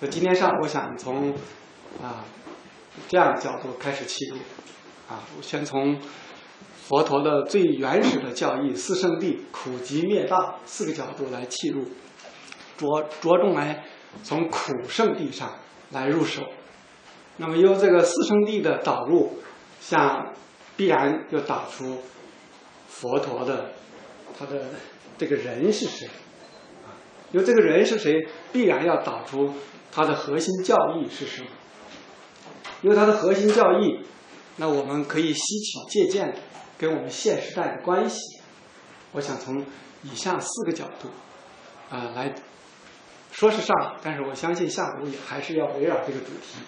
那今天上我想从啊这样的角度开始切入，啊，我先从佛陀的最原始的教义四圣谛苦集灭道四个角度来切入，着着重来从苦圣谛上来入手。那么由这个四圣谛的导入，像必然就导出佛陀的他的这个人是谁啊？由这个人是谁，必然要导出他的核心教义是什么？因为他的核心教义，那我们可以吸取借鉴跟我们现时代的关系。我想从以下四个角度啊来说是上，但是我相信下午也还是要围绕这个主题。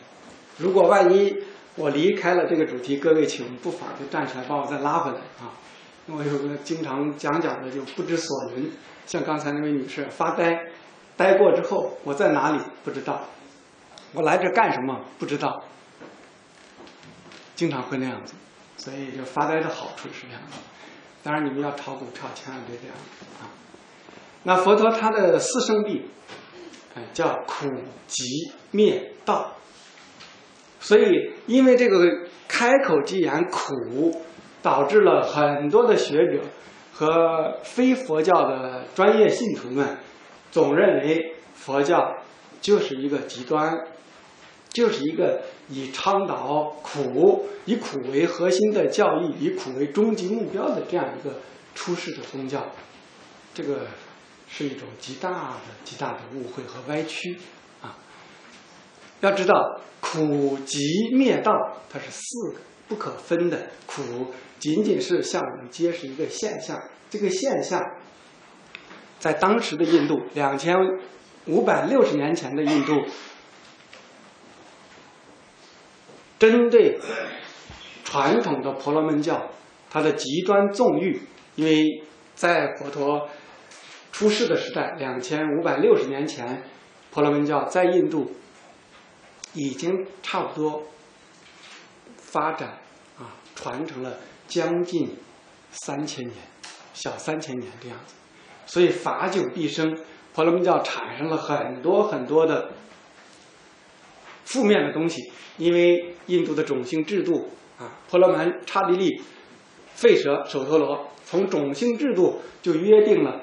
如果万一我离开了这个主题，各位请不妨就站起来把我再拉回来啊！我有个经常讲讲的就不知所云，像刚才那位女士发呆，呆过之后我在哪里不知道，我来这干什么不知道，经常会那样子，所以就发呆的好处是这样的。当然你们要炒股票千万别这样啊！那佛陀他的四圣谛，哎叫苦集灭道。所以，因为这个开口即言苦，导致了很多的学者和非佛教的专业信徒们总认为佛教就是一个极端，就是一个以倡导苦、以苦为核心的教义、以苦为终极目标的这样一个出世的宗教。这个是一种极大的、极大的误会和歪曲。啊要知道，苦集灭道，它是四个不可分的。苦仅仅是向我们揭示一个现象，这个现象在当时的印度，两千五百六十年前的印度，针对传统的婆罗门教，它的极端纵欲，因为在佛陀出世的时代，两千五百六十年前，婆罗门教在印度。已经差不多发展啊，传承了将近三千年，小三千年这样子，所以法久必生，婆罗门教产生了很多很多的负面的东西，因为印度的种姓制度啊，婆罗门、刹帝利、吠舍、首陀罗，从种姓制度就约定了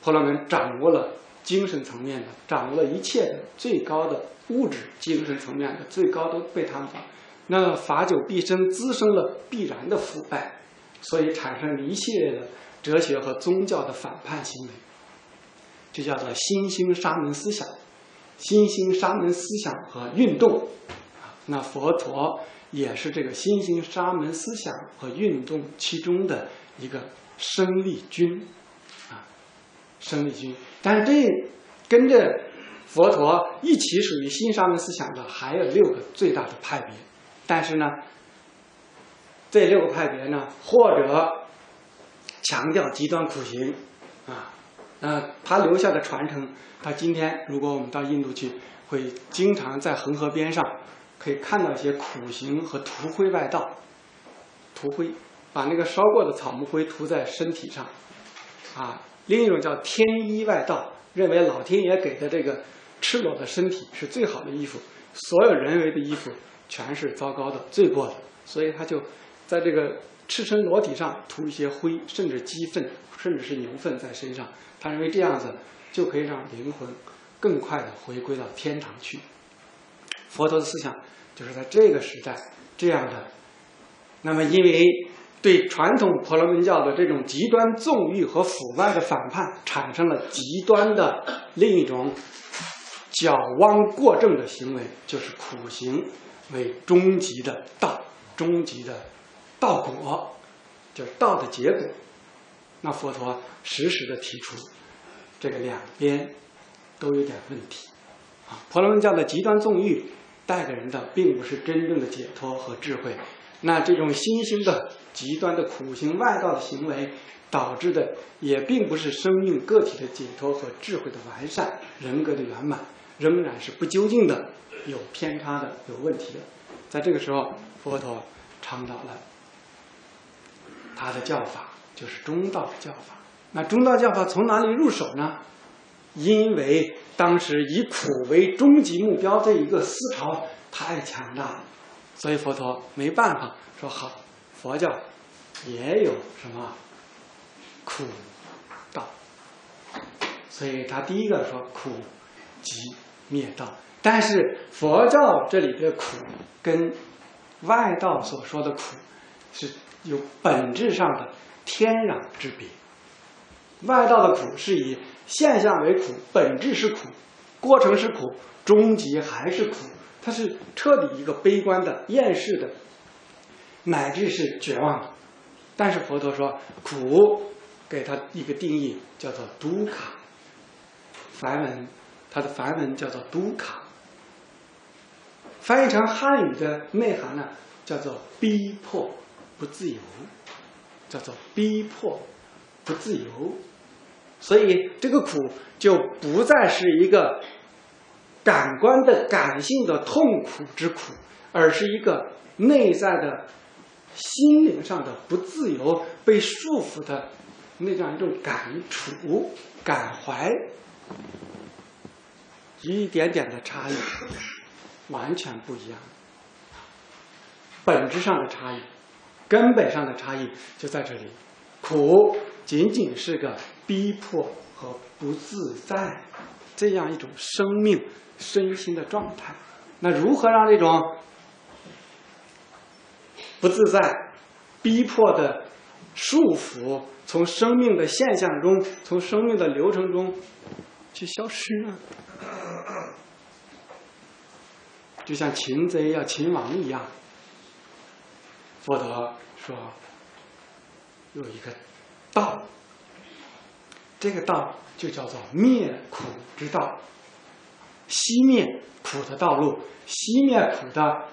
婆罗门掌握了精神层面的，掌握了一切的最高的。物质、精神层面的最高都被他们法，那法久必生，滋生了必然的腐败，所以产生了一系列的哲学和宗教的反叛行为，这叫做新兴沙门思想、新兴沙门思想和运动。啊那佛陀也是这个新兴沙门思想和运动其中的一个生力军啊，生力军。但是这跟着。佛陀一起属于新沙门思想的还有六个最大的派别，但是呢，这六个派别呢，或者强调极端苦行，啊，那他留下的传承，他今天如果我们到印度去，会经常在恒河边上可以看到一些苦行和涂灰外道，涂灰，把那个烧过的草木灰涂在身体上，啊，另一种叫天衣外道，认为老天爷给的这个。赤裸的身体是最好的衣服，所有人为的衣服全是糟糕的、罪过的，所以他就在这个赤身裸体上涂一些灰，甚至鸡粪，甚至是牛粪在身上。他认为这样子就可以让灵魂更快的回归到天堂去。佛陀的思想就是在这个时代这样的。那么，因为对传统婆罗门教的这种极端纵欲和腐败的反叛，产生了极端的另一种。矫枉过正的行为就是苦行为终极的道，终极的道果，就是道的结果。那佛陀时时的提出，这个两边都有点问题啊。婆罗门教的极端纵欲带给人的并不是真正的解脱和智慧，那这种新兴的极端的苦行外道的行为导致的也并不是生命个体的解脱和智慧的完善，人格的圆满。仍然是不究竟的，有偏差的，有问题的。在这个时候，佛陀倡导了他的教法，就是中道的教法。那中道教法从哪里入手呢？因为当时以苦为终极目标这一个思潮太强大了，所以佛陀没办法说好，佛教也有什么苦道，所以他第一个说苦即灭道。但是佛教这里的苦跟外道所说的苦是有本质上的天壤之别。外道的苦是以现象为苦，本质是苦，过程是苦，终极还是苦。它是彻底一个悲观的、厌世的，乃至是绝望的。但是佛陀说，苦给他一个定义，叫做都卡。梵文，它的梵文叫做都卡。翻译成汉语的内涵呢，叫做逼迫不自由，叫做逼迫不自由。所以这个苦就不再是一个感官的感性的痛苦之苦，而是一个内在的心灵上的不自由、被束缚的那样一种感触、感怀，一点点的差异，完全不一样，本质上的差异，根本上的差异就在这里，苦仅仅是个。逼迫和不自在，这样一种生命身心的状态，那如何让这种不自在、逼迫的束缚从生命的现象中、从生命的流程中去消失呢？就像擒贼要擒王一样，佛陀说有一个道。这个道就叫做灭苦之道，熄灭苦的道路，熄灭苦的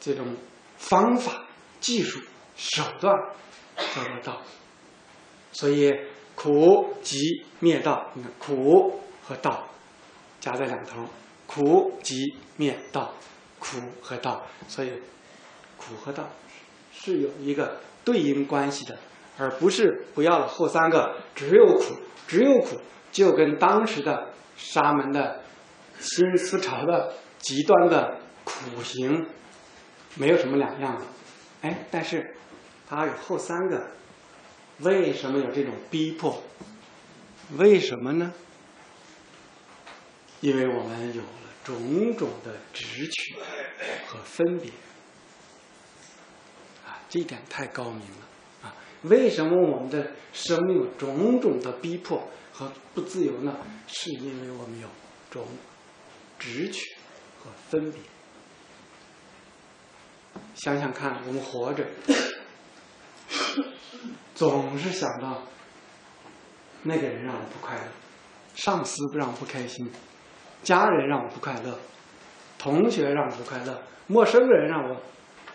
这种方法、技术、手段叫做道。所以苦即灭道，你看苦和道夹在两头，苦即灭道，苦和道，所以苦和道是有一个对应关系的，而不是不要了后三个，只有苦。只有苦，就跟当时的沙门的新思潮的极端的苦行没有什么两样。哎，但是它有后三个，为什么有这种逼迫？为什么呢？因为我们有了种种的直取和分别，这一点太高明了。啊为什么我们的生命有种种的逼迫和不自由呢？是因为我们有种直取和分别。想想看，我们活着，总是想到那个人让我不快乐，上司不让我不开心，家人让我不快乐，同学让我不快乐，陌生人让我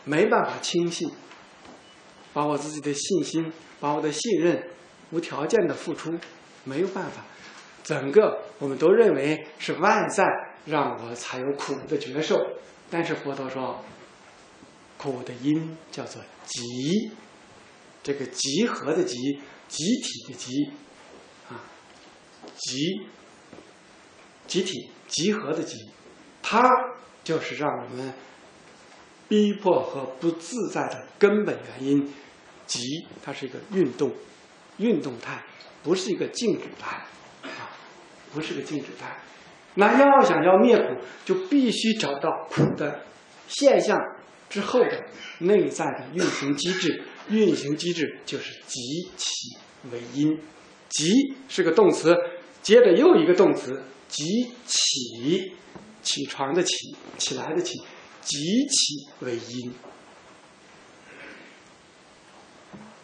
没办法轻信。把我自己的信心，把我的信任，无条件的付出，没有办法。整个我们都认为是外在让我才有苦的觉受，但是佛陀说，苦的因叫做集，这个集合的集，集体的集，啊，集，集体集合的集，它就是让我们逼迫和不自在的根本原因。急，它是一个运动，运动态，不是一个静止态，啊，不是个静止态。那要想要灭苦，就必须找到苦的现象之后的内在的运行机制。运行机制就是急起为因，急是个动词，接着又一个动词，急起，起床的起，起来的起，急起为因。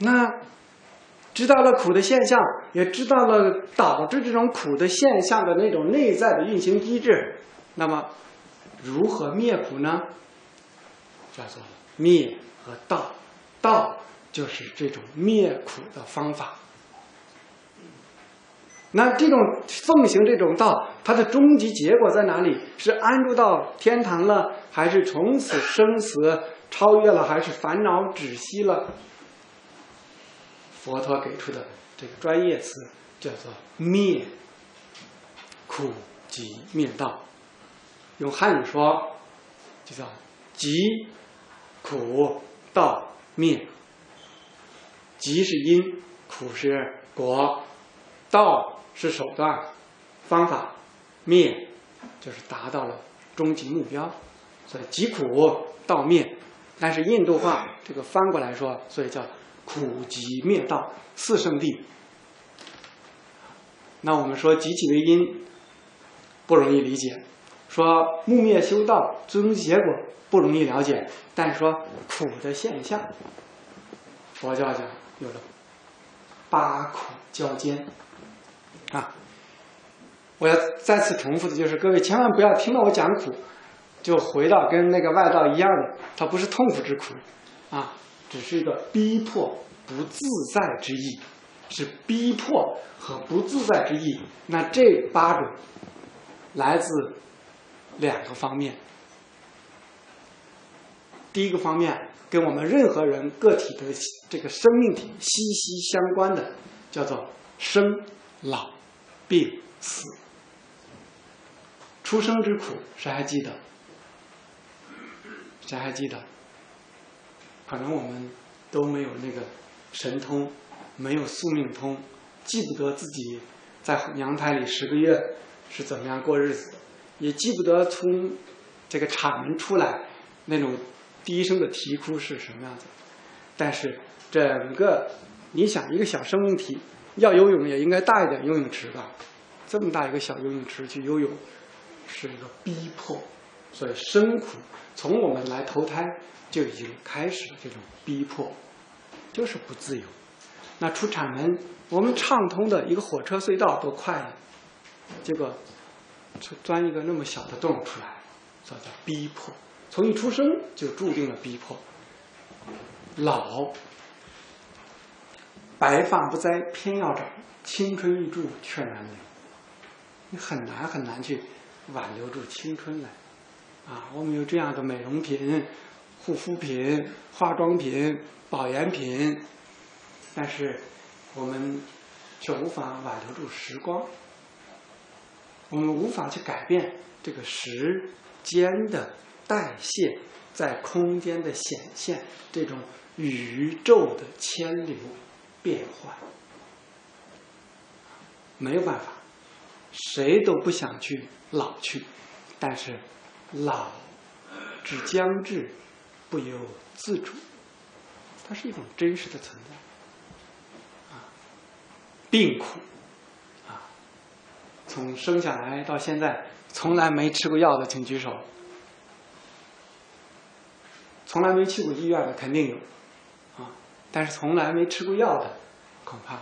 那知道了苦的现象，也知道了导致这种苦的现象的那种内在的运行机制，那么如何灭苦呢？叫做灭和道，道就是这种灭苦的方法。那这种奉行这种道，它的终极结果在哪里？是安住到天堂了，还是从此生死超越了，还是烦恼止息了？佛陀给出的这个专业词叫做“灭苦集灭道。用汉语说，就叫集苦道灭。集是因，苦是果，道是手段、方法，灭就是达到了终极目标。所以集苦道灭。但是印度话这个翻过来说，所以叫苦集灭道四圣地。那我们说集其为因不容易理解，说木灭修道最终结果不容易了解，但说苦的现象，佛教讲有了八苦交煎啊。我要再次重复的就是，各位千万不要听到我讲苦。就回到跟那个外道一样的，它不是痛苦之苦，啊，只是一个逼迫不自在之意，是逼迫和不自在之意。那这八种来自两个方面，第一个方面跟我们任何人个体的这个生命体息息相关的，叫做生老病死。出生之苦，谁还记得？谁还记得？可能我们都没有那个神通，没有宿命通，记不得自己在娘胎里十个月是怎么样过日子的，也记不得从这个产门出来那种低声的啼哭是什么样子。但是整个，你想一个小生命体要游泳也应该大一点游泳池吧？这么大一个小游泳池去游泳，是一个逼迫。所以生苦，从我们来投胎就已经开始了这种逼迫，就是不自由。那出产门，我们畅通的一个火车隧道多快了？结果钻一个那么小的洞出来，所以叫逼迫。从一出生就注定了逼迫。老，白发不栽偏要长，青春欲驻却难留。你很难很难去挽留住青春来。啊，我们有这样的美容品、护肤品、化妆品、保养品，但是我们却无法挽留住时光，我们无法去改变这个时间的代谢，在空间的显现，这种宇宙的千流变换，没有办法，谁都不想去老去，但是。老之将至，不由自主，它是一种真实的存在。啊，病苦，啊，从生下来到现在从来没吃过药的，请举手。从来没去过医院的肯定有，啊，但是从来没吃过药的，恐怕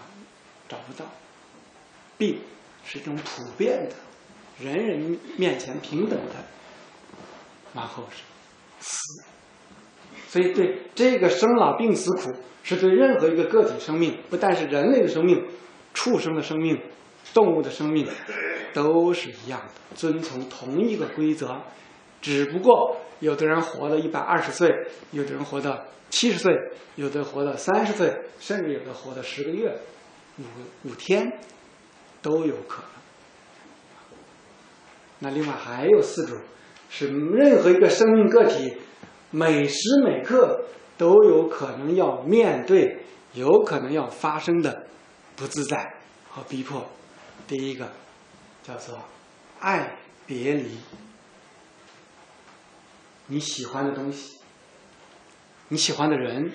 找不到。病是一种普遍的，人人面前平等的。然后是死，所以对这个生老病死苦，是对任何一个个体生命，不但是人类的生命、畜生的生命、动物的生命，都是一样的，遵从同一个规则。只不过有的人活到一百二十岁，有的人活到七十岁，有的活到三十岁，甚至有的活到十个月、五五天，都有可能。那另外还有四种。是任何一个生命个体，每时每刻都有可能要面对、有可能要发生的不自在和逼迫。第一个叫做爱别离，你喜欢的东西，你喜欢的人，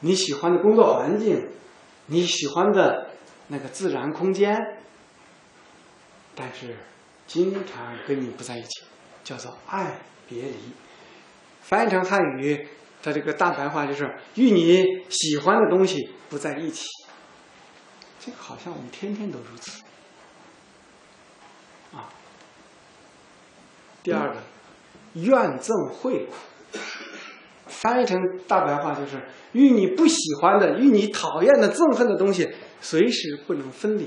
你喜欢的工作环境，你喜欢的那个自然空间，但是经常跟你不在一起。叫做爱别离，翻译成汉语，它这个大白话就是与你喜欢的东西不在一起。这个好像我们天天都如此啊。第二个，怨憎会苦，翻译成大白话就是与你不喜欢的、与你讨厌的、憎恨的东西随时不能分离。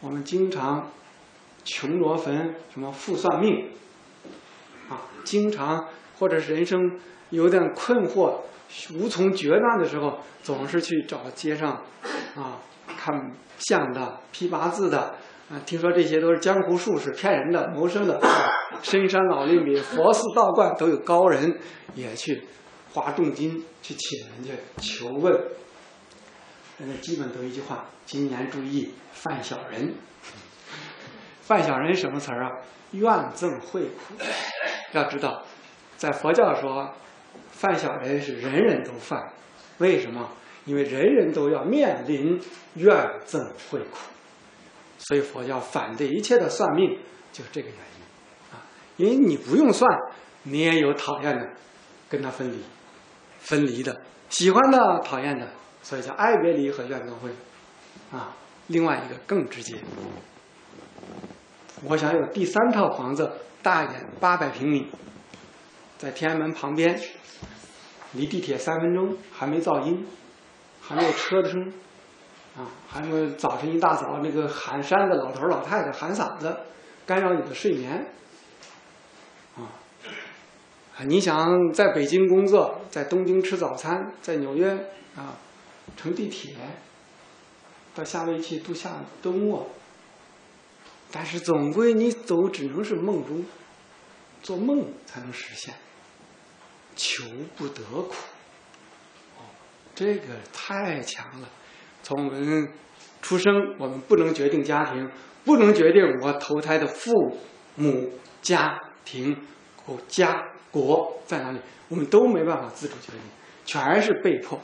我们经常。穷罗坟，什么复算命，啊，经常或者是人生有点困惑、无从决断的时候，总是去找街上，啊，看相的、批八字的，啊，听说这些都是江湖术士骗人的、谋生的。深山老林里，佛寺道观都有高人，也去花重金去请人家求问。人家基本都一句话：今年注意犯小人。犯小人什么词儿啊？怨憎会苦。要知道，在佛教说，犯小人是人人都犯。为什么？因为人人都要面临怨憎会苦。所以佛教反对一切的算命，就是这个原因啊。因为你不用算，你也有讨厌的，跟他分离，分离的，喜欢的，讨厌的，所以叫爱别离和怨憎会啊。另外一个更直接，我想有第三套房子，大一点，八百平米，在天安门旁边，离地铁三分钟，还没噪音，还没有车的声。啊，还没有早晨一大早那个喊山的老头老太太喊嗓子，干扰你的睡眠。啊，你想在北京工作，在东京吃早餐，在纽约啊乘地铁到夏威夷去度夏周末，但是总归你走只能是梦中，做梦才能实现，求不得苦。这个太强了。从我们出生，我们不能决定家庭，不能决定我投胎的父母、家庭、国家、国在哪里，我们都没办法自主决定，全是被迫，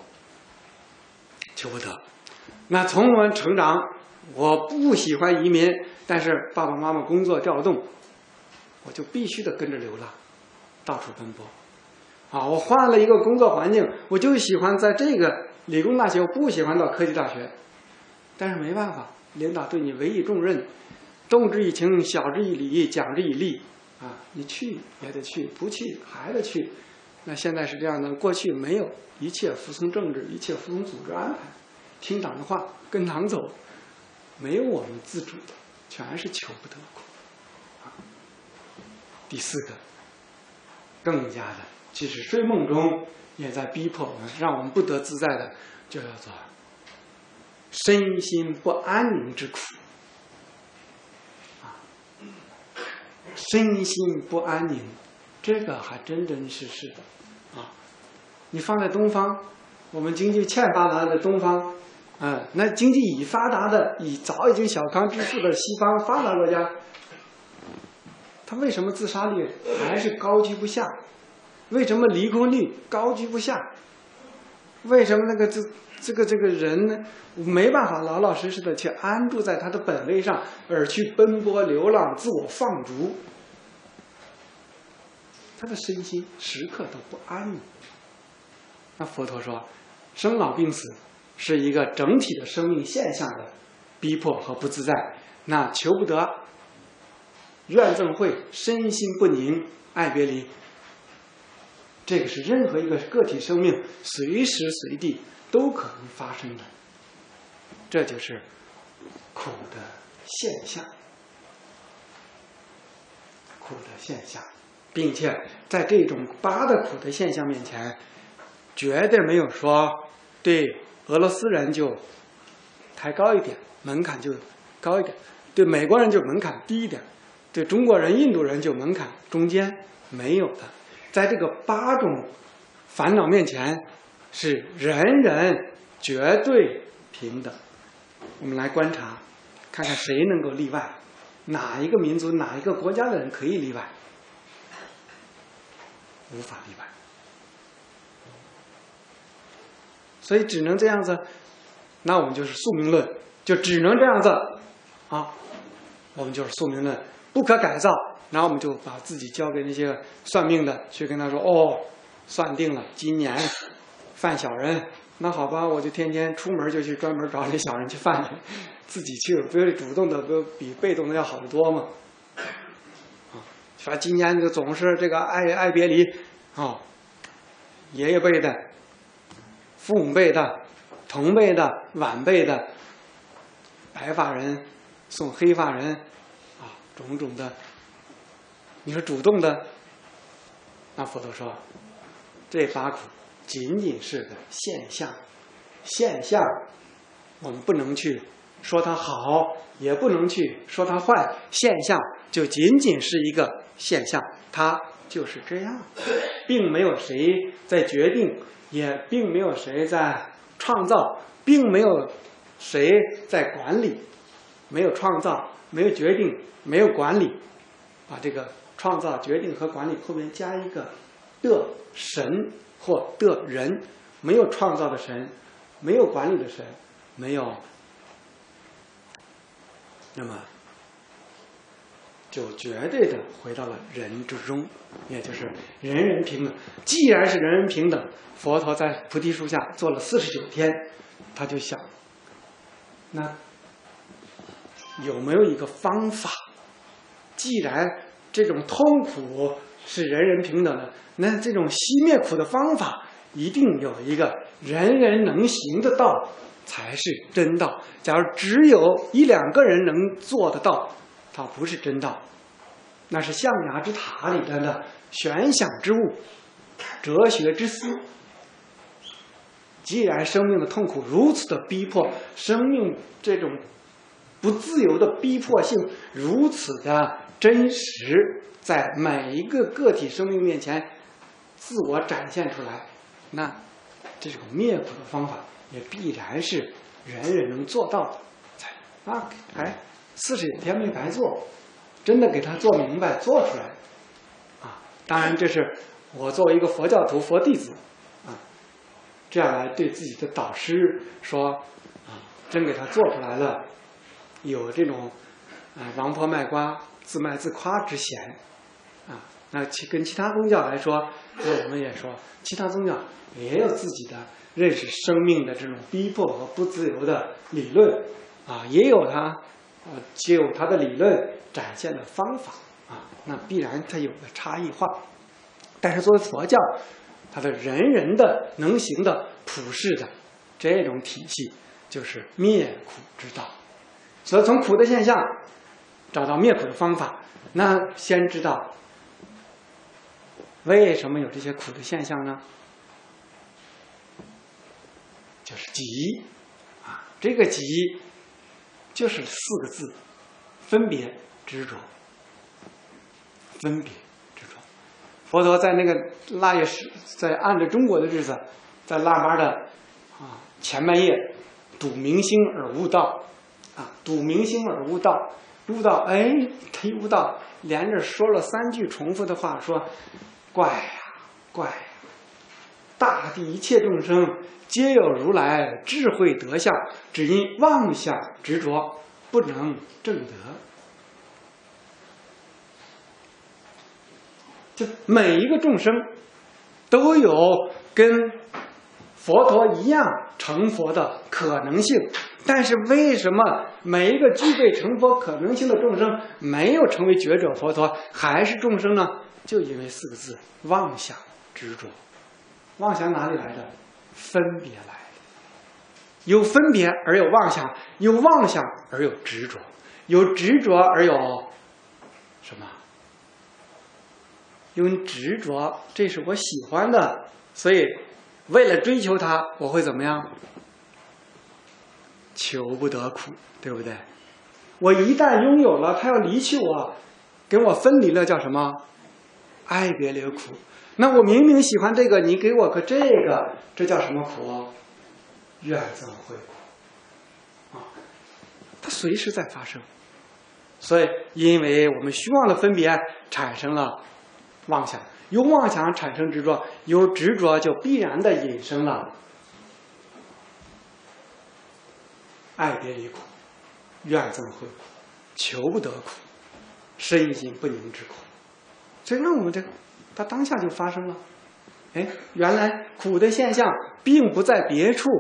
求不得。那从我们成长，我不喜欢移民，但是爸爸妈妈工作调动，我就必须得跟着流浪，到处奔波。啊，我换了一个工作环境，我就喜欢在这个。理工大学我不喜欢到科技大学，但是没办法，领导对你委以重任，动之以情，晓之以理，讲之以利，啊，你去也得去，不去还得去。那现在是这样的，过去没有，一切服从政治，一切服从组织安排，听党的话，跟党走，没有我们自主的，全是求不得苦。啊，第四个，更加的，即使睡梦中。也在逼迫我们，让我们不得自在的，就叫做身心不安宁之苦啊！身心不安宁，这个还真真实实的啊！你放在东方，我们经济欠发达的东方，嗯，那经济已发达的、已早已经小康之富的西方发达国家，他为什么自杀率还是高居不下？为什么离婚率高居不下？为什么那个这这个这个人呢，没办法老老实实的去安住在他的本位上，而去奔波流浪、自我放逐？他的身心时刻都不安宁。那佛陀说，生老病死是一个整体的生命现象的逼迫和不自在。那求不得、怨憎会、身心不宁、爱别离。这个是任何一个个体生命随时随地都可能发生的，这就是苦的现象，苦的现象，并且在这种八的苦的现象面前，绝对没有说对俄罗斯人就抬高一点门槛就高一点，对美国人就门槛低一点，对中国人、印度人就门槛中间没有的。在这个八种烦恼面前，是人人绝对平等。我们来观察，看看谁能够例外，哪一个民族、哪一个国家的人可以例外？无法例外。所以只能这样子，那我们就是宿命论，就只能这样子啊，我们就是宿命论，不可改造。然后我们就把自己交给那些算命的，去跟他说：“哦，算定了，今年犯小人。那好吧，我就天天出门就去专门找那小人去犯去，自己去，不是主动的，不比被动的要好得多吗？啊，说今年就总是这个爱爱别离，啊，爷爷辈的、父母辈的、同辈的、晚辈的，白发人送黑发人，啊，种种的。”你说主动的，那佛陀说，这八苦仅仅是个现象，现象，我们不能去说它好，也不能去说它坏。现象就仅仅是一个现象，它就是这样，并没有谁在决定，也并没有谁在创造，并没有谁在管理，没有创造，没有决定，没有管理，把这个创造、决定和管理后面加一个的神或的人，没有创造的神，没有管理的神，没有。那么，就绝对的回到了人之中，也就是人人平等。既然是人人平等，佛陀在菩提树下坐了四十九天，他就想，那有没有一个方法？既然这种痛苦是人人平等的，那这种熄灭苦的方法一定有一个人人能行的道。才是真道。假如只有一两个人能做得到，它不是真道，那是象牙之塔里边的悬想之物、哲学之思。既然生命的痛苦如此的逼迫，生命这种不自由的逼迫性如此的真实，在每一个个体生命面前自我展现出来，那这种灭苦的方法。也必然是人人能做到的，才啊，哎，四十九天没白做，真的给他做明白、做出来，啊，当然这是我作为一个佛教徒、佛弟子，啊，这样来对自己的导师说，啊，真给他做出来了，有这种啊王婆卖瓜、自卖自夸之嫌，啊，那其跟其他宗教来说，那我们也说，其他宗教也有自己的。认识生命的这种逼迫和不自由的理论，啊，也有他，呃，就有它的理论展现的方法，啊，那必然它有个差异化。但是作为佛教，它的人人的能行的普世的这种体系，就是灭苦之道。所以从苦的现象找到灭苦的方法，那先知道为什么有这些苦的现象呢？就是集，啊，这个集就是四个字：分别执着。分别执着。佛陀在那个腊月十，在按着中国的日子，在腊八的啊前半夜，睹明星而悟道，啊，睹明星而悟道，悟道，哎，他悟道，连着说了三句重复的话，说：怪呀，怪呀。大地一切众生皆有如来智慧德相，只因妄想执着，不能正得。就每一个众生都有跟佛陀一样成佛的可能性，但是为什么每一个具备成佛可能性的众生没有成为觉者佛陀，还是众生呢？就因为四个字：妄想执着。妄想哪里来的？分别来。有分别而有妄想，有妄想而有执着，有执着而有什么？因为执着，这是我喜欢的，所以为了追求它，我会怎么样？求不得苦，对不对？我一旦拥有了，他要离弃我，跟我分离了，叫什么？爱别离苦。那我明明喜欢这个，你给我个这个，这叫什么苦？怨憎会苦啊！它随时在发生，所以因为我们虚妄的分别产生了妄想，由妄想产生执着，由执着就必然的引生了爱别离苦、怨憎会苦、求不得苦、身心不宁之苦。所以让我们这。它当下就发生了，哎，原来苦的现象并不在别处，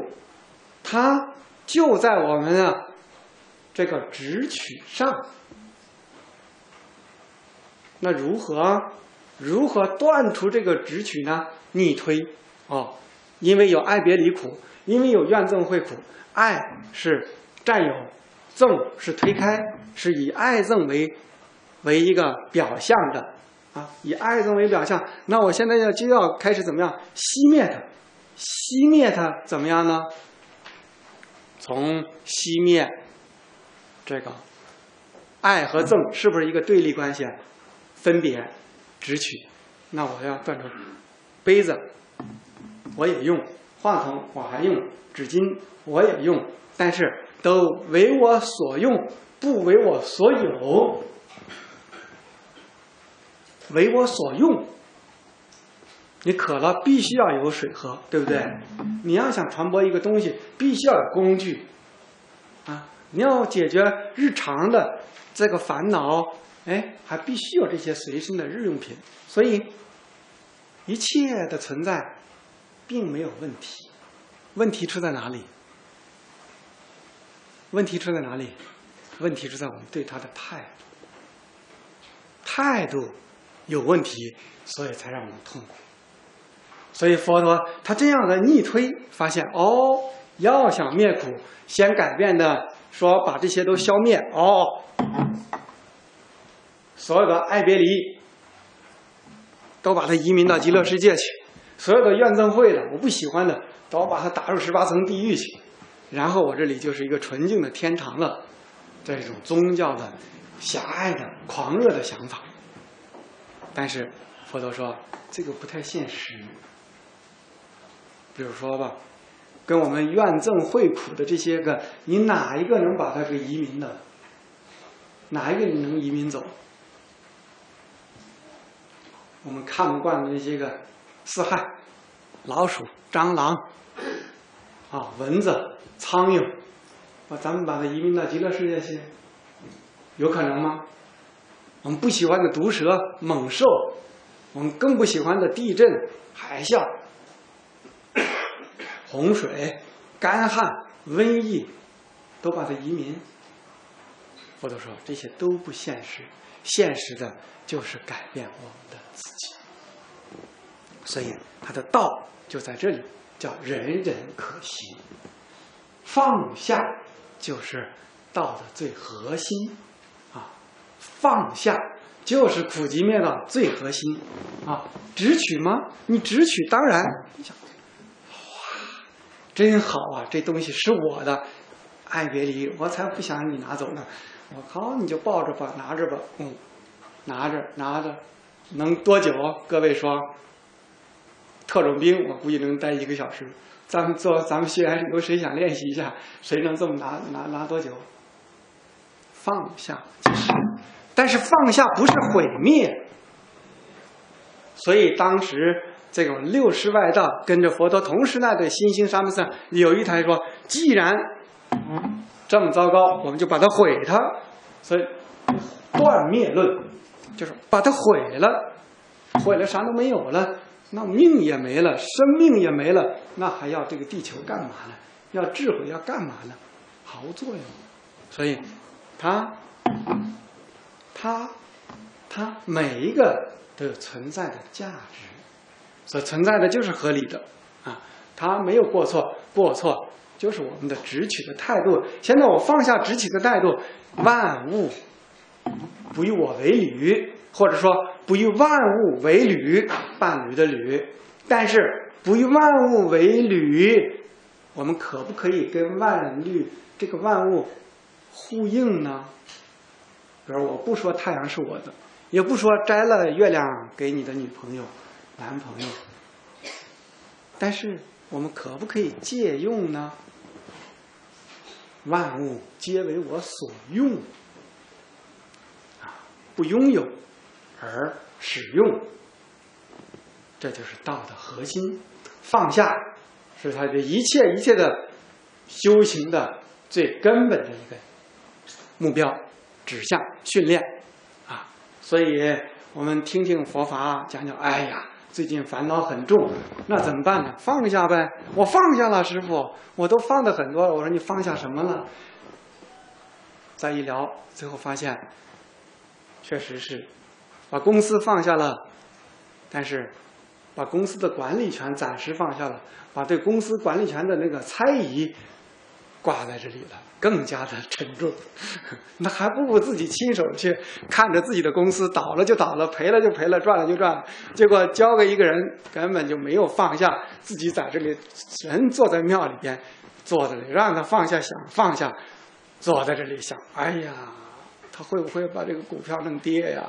它就在我们的这个直取上。那如何如何断除这个直取呢？逆推哦，因为有爱别离苦，因为有怨憎会苦，爱是占有，憎是推开，是以爱憎为为一个表象的。啊，以爱憎为表象，那我现在要就要开始怎么样熄灭它？熄灭它怎么样呢？从熄灭这个爱和憎是不是一个对立关系？分别直取，那我要断出杯子，我也用话筒，我还用纸巾，我也用，但是都为我所用，不为我所有。为我所用，你渴了必须要有水喝，对不对？你要想传播一个东西，必须要有工具啊！你要解决日常的这个烦恼，哎，还必须有这些随身的日用品。所以，一切的存在并没有问题，问题出在哪里？问题出在哪里？问题出在我们对它的态度，态度。有问题，所以才让我们痛苦。所以佛陀他这样的逆推，发现哦，要想灭苦，先改变的说把这些都消灭哦，所有的爱别离都把它移民到极乐世界去，所有的怨憎会的我不喜欢的都把它打入十八层地狱去，然后我这里就是一个纯净的天堂了。这种宗教的狭隘的狂热的想法。但是佛陀说这个不太现实。比如说吧，跟我们怨憎会苦的这些个，你哪一个能把它给移民的？哪一个你能移民走？我们看不惯的那些个四害，老鼠、蟑螂，啊，蚊子、苍蝇，把咱们把它移民到极乐世界去，有可能吗？我们不喜欢的毒蛇、猛兽，我们更不喜欢的地震、海啸、洪水、干旱、瘟疫，都把它移民。佛陀说这些都不现实，现实的就是改变我们的自己。所以他的道就在这里，叫人人可行。放下就是道的最核心。放下就是苦集灭道最核心啊！直取吗？你直取当然，哇，真好啊！这东西是我的，爱别离，我才不想让你拿走呢。我靠，你就抱着吧，拿着吧，嗯，拿着拿着，能多久？各位说，特种兵我估计能待一个小时。咱们做咱们学员有谁想练习一下？谁能这么拿拿拿多久？放下就是。但是放下不是毁灭，所以当时这种六师外道跟着佛陀同时代的新兴沙弥僧有一台说：“既然这么糟糕，我们就把它毁它。”所以断灭论就是把它毁了，毁了啥都没有了，那命也没了，生命也没了，那还要这个地球干嘛呢？要智慧要干嘛呢？毫无作用。所以他。它，它每一个都有存在的价值，所存在的就是合理的啊，它没有过错，过错就是我们的直取的态度。现在我放下直取的态度，万物不以我为侣，或者说不以万物为侣，伴侣的侣，但是不以万物为侣，我们可不可以跟万律这个万物呼应呢？比如我不说太阳是我的，也不说摘了月亮给你的女朋友、男朋友，但是我们可不可以借用呢？万物皆为我所用，啊，不拥有而使用，这就是道的核心。放下是他的一切一切的修行的最根本的一个目标。指向训练，啊，所以我们听听佛法讲讲。哎呀，最近烦恼很重，那怎么办呢？放下呗。我放下了，师傅，我都放的很多了。我说你放下什么了？再一聊，最后发现，确实是把公司放下了，但是把公司的管理权暂时放下了，把对公司管理权的那个猜疑挂在这里了。更加的沉重，那还不如自己亲手去看着自己的公司倒了就倒了，赔了就赔了，赚了就赚了。结果交给一个人，根本就没有放下自己在这里，人坐在庙里边坐着，让他放下想放下，坐在这里想，哎呀，他会不会把这个股票弄跌呀？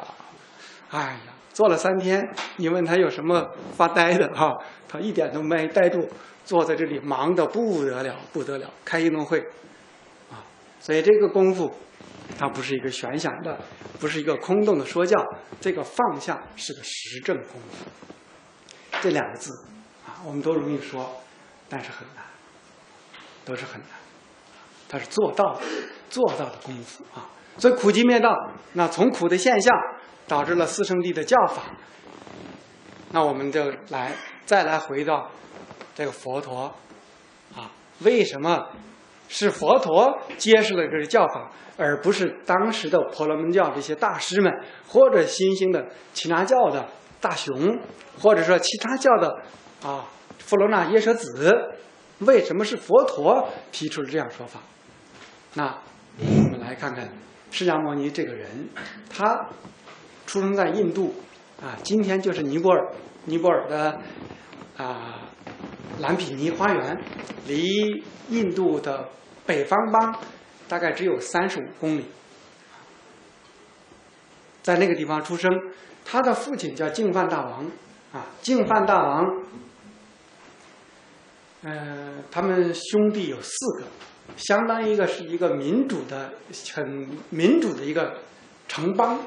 哎呀，坐了三天，你问他有什么发呆的哈？他一点都没呆住，坐在这里忙得不得了，不得了，开运动会，啊，所以这个功夫，它不是一个玄想的，不是一个空洞的说教，这个放下是个实证功夫。这两个字，啊，我们都容易说，但是很难，都是很难，它是做到做到的功夫啊。所以苦集灭道，那从苦的现象导致了四圣地的教法，那我们就来。再来回到这个佛陀啊，为什么是佛陀揭示了这个教法，而不是当时的婆罗门教这些大师们，或者新兴的其他教的大雄，或者说其他教的啊弗罗那耶舍子？为什么是佛陀提出了这样说法？那我们来看看释迦牟尼这个人，他出生在印度啊，今天就是尼泊尔，尼泊尔的。啊，兰匹尼花园离印度的北方邦大概只有三十五公里，在那个地方出生。他的父亲叫净饭大王，啊，净饭大王，嗯，他们兄弟有四个，相当于一个是一个民主的、很民主的一个城邦，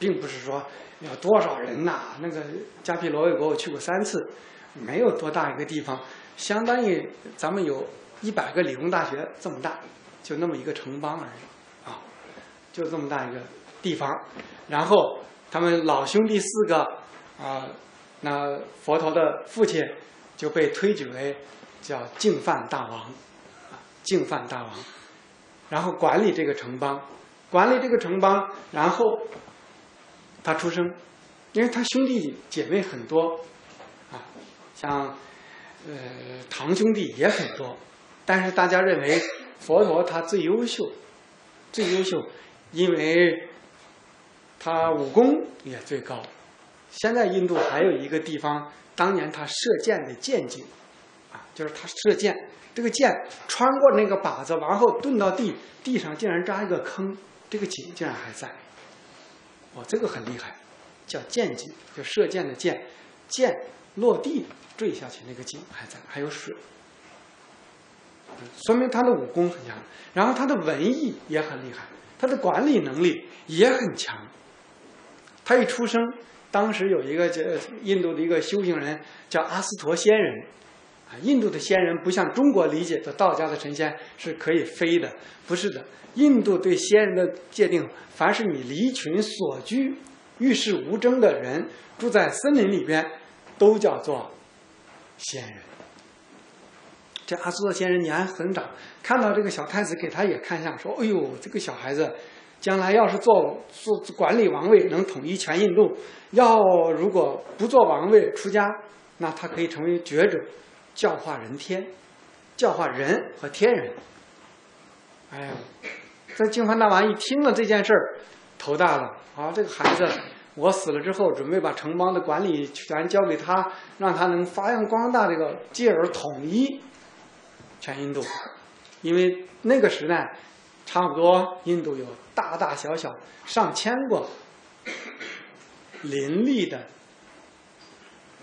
并不是说有多少人呐。那个迦毗罗卫国我去过三次。没有多大一个地方，相当于咱们有一百个理工大学这么大，就那么一个城邦而已，啊，就这么大一个地方。然后他们老兄弟四个，啊，那佛陀的父亲就被推举为叫净饭大王，啊，净饭大王，然后管理这个城邦，管理这个城邦，然后他出生，因为他兄弟姐妹很多。啊像，呃，堂兄弟也很多，但是大家认为佛陀他最优秀，最优秀，因为他武功也最高。现在印度还有一个地方，当年他射箭的箭井，啊，就是他射箭，这个箭穿过那个靶子，然后遁到地，地上竟然扎一个坑，这个井竟然还在。哦，这个很厉害，叫箭井，就射箭的箭，箭落地。坠下去，那个井还在，还有水，说明他的武功很强。然后他的文艺也很厉害，他的管理能力也很强。他一出生，当时有一个叫印度的一个修行人叫阿斯陀仙人，印度的仙人不像中国理解的道家的神仙是可以飞的，不是的。印度对仙人的界定，凡是你离群所居、与世无争的人，住在森林里边，都叫做。仙人，这阿苏的仙人年很长，看到这个小太子，给他也看相，说：“哎呦，这个小孩子，将来要是做做管理王位，能统一全印度；要如果不做王位，出家，那他可以成为觉者，教化人天，教化人和天人。”哎呀，这净饭大王一听了这件事儿，头大了啊！这个孩子。我死了之后，准备把城邦的管理权交给他，让他能发扬光大这个，继而统一全印度。因为那个时代，差不多印度有大大小小上千个林立的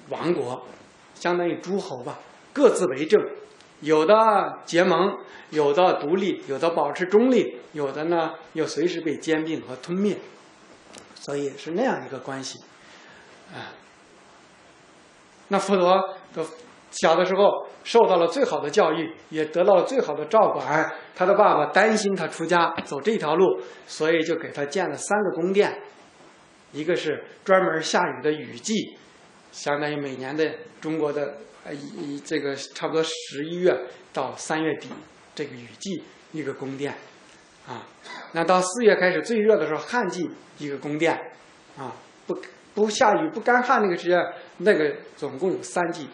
王国，相当于诸侯吧，各自为政，有的结盟，有的独立，有的保持中立，有的呢又随时被兼并和吞灭。所以是那样一个关系，啊，那佛陀的小的时候受到了最好的教育，也得到了最好的照管。他的爸爸担心他出家走这条路，所以就给他建了三个宫殿，一个是专门下雨的雨季，相当于每年的中国的呃一这个差不多十一月到三月底这个雨季一个宫殿。啊，那到四月开始最热的时候，旱季一个宫殿，啊，不不下雨不干旱那个时间，那个总共有三季，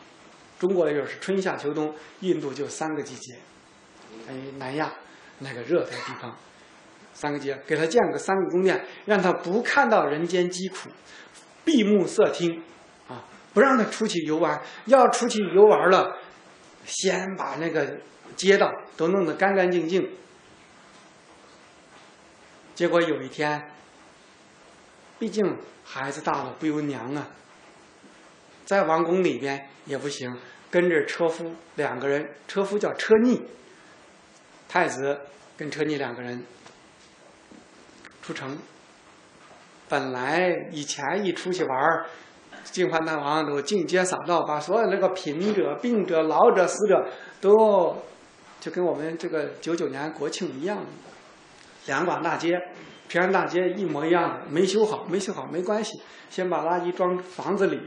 中国就是春夏秋冬，印度就三个季节，哎，南亚那个热的地方，三个季节，给他建个三个宫殿，让他不看到人间疾苦，闭目塞听，不让他出去游玩，要出去游玩了，先把那个街道都弄得干干净净。结果有一天，毕竟孩子大了不由娘啊，在王宫里边也不行，跟着车夫两个人，车夫叫车逆，太子跟车逆两个人出城。本来以前一出去玩儿，净饭大王都进街扫道，把所有那个贫者、病者、老者、死者都就跟我们这个九九年国庆一样，两广大街、平安大街一模一样的，没修好，没修好没关系，先把垃圾装房子里，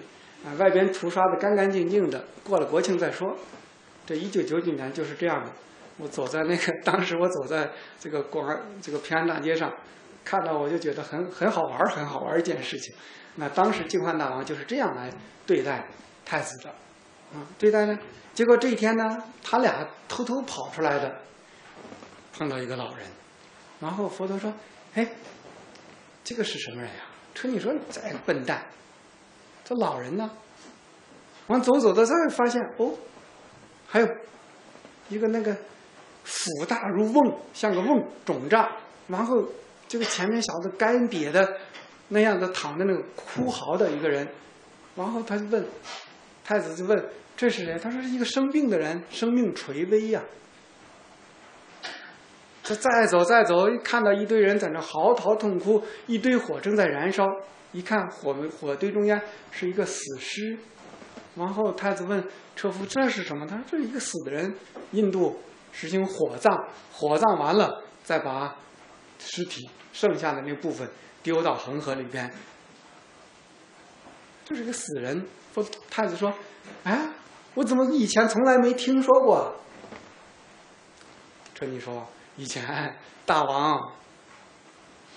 啊，外边涂刷的干干净净的，过了国庆再说。这一九九九年就是这样的，我走在那个当时我走在这个广这个平安大街上。看到我就觉得很很好玩很好玩一件事情。那当时净饭大王就是这样来对待太子的，啊，对待呢。结果这一天呢，他俩偷偷跑出来的，碰到一个老人，然后佛陀说：“哎，这个是什么人呀？”车你说你：“这个笨蛋，这老人呢？”完走走到这儿，发现哦，还有一个那个腹大如瓮，像个瓮肿胀，然后。这个前面小子干瘪的那样的躺在那个哭嚎的一个人，然后他就问太子就问这是谁？他说是一个生病的人，生命垂危呀。他再走再走，一看到一堆人在那嚎啕痛哭，一堆火正在燃烧，一看火火堆中间是一个死尸，然后太子问车夫这是什么？他说这是一个死的人，印度实行火葬，火葬完了再把。尸体剩下的那部分丢到恒河里边，这是个死人。太子说：“哎，我怎么以前从来没听说过？”这你说，以前大王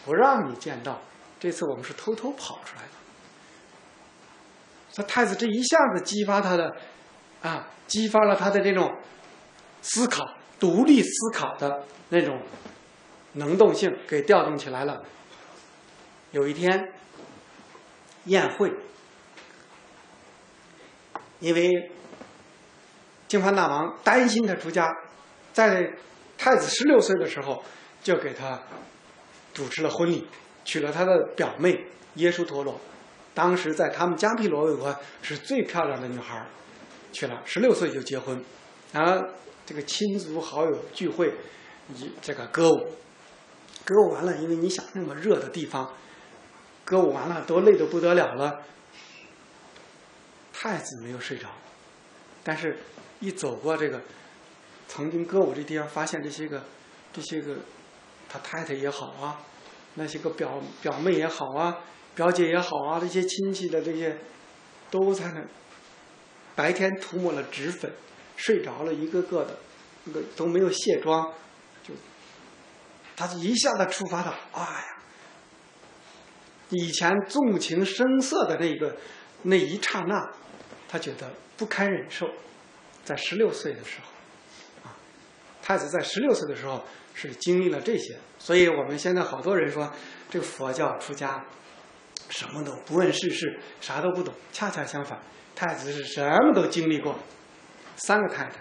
不让你见到，这次我们是偷偷跑出来的。这太子这一下子激发他的啊，激发了他的这种思考、独立思考的那种。能动性给调动起来了。有一天宴会，因为净饭大王担心他出家，在太子十六岁的时候就给他主持了婚礼，娶了他的表妹耶输陀罗。当时在他们迦毗罗卫国是最漂亮的女孩，娶了十六岁就结婚，然后这个亲族好友聚会，以这个歌舞。歌舞完了，因为你想那么热的地方，歌舞完了都累得不得了了。太子没有睡着，但是，一走过这个曾经歌舞这地方，发现这些个这些个他太太也好啊，那些个表表妹也好啊，表姐也好啊，这些亲戚的这些都在那白天涂抹了脂粉，睡着了，一个个的，那个都没有卸妆。就他一下子触发到，哎呀，以前纵情声色的那个那一刹那，他觉得不堪忍受。在十六岁的时候，啊，太子在十六岁的时候是经历了这些，所以我们现在好多人说这个佛教出家什么都不问世事，啥都不懂。恰恰相反，太子是什么都经历过。三个太太，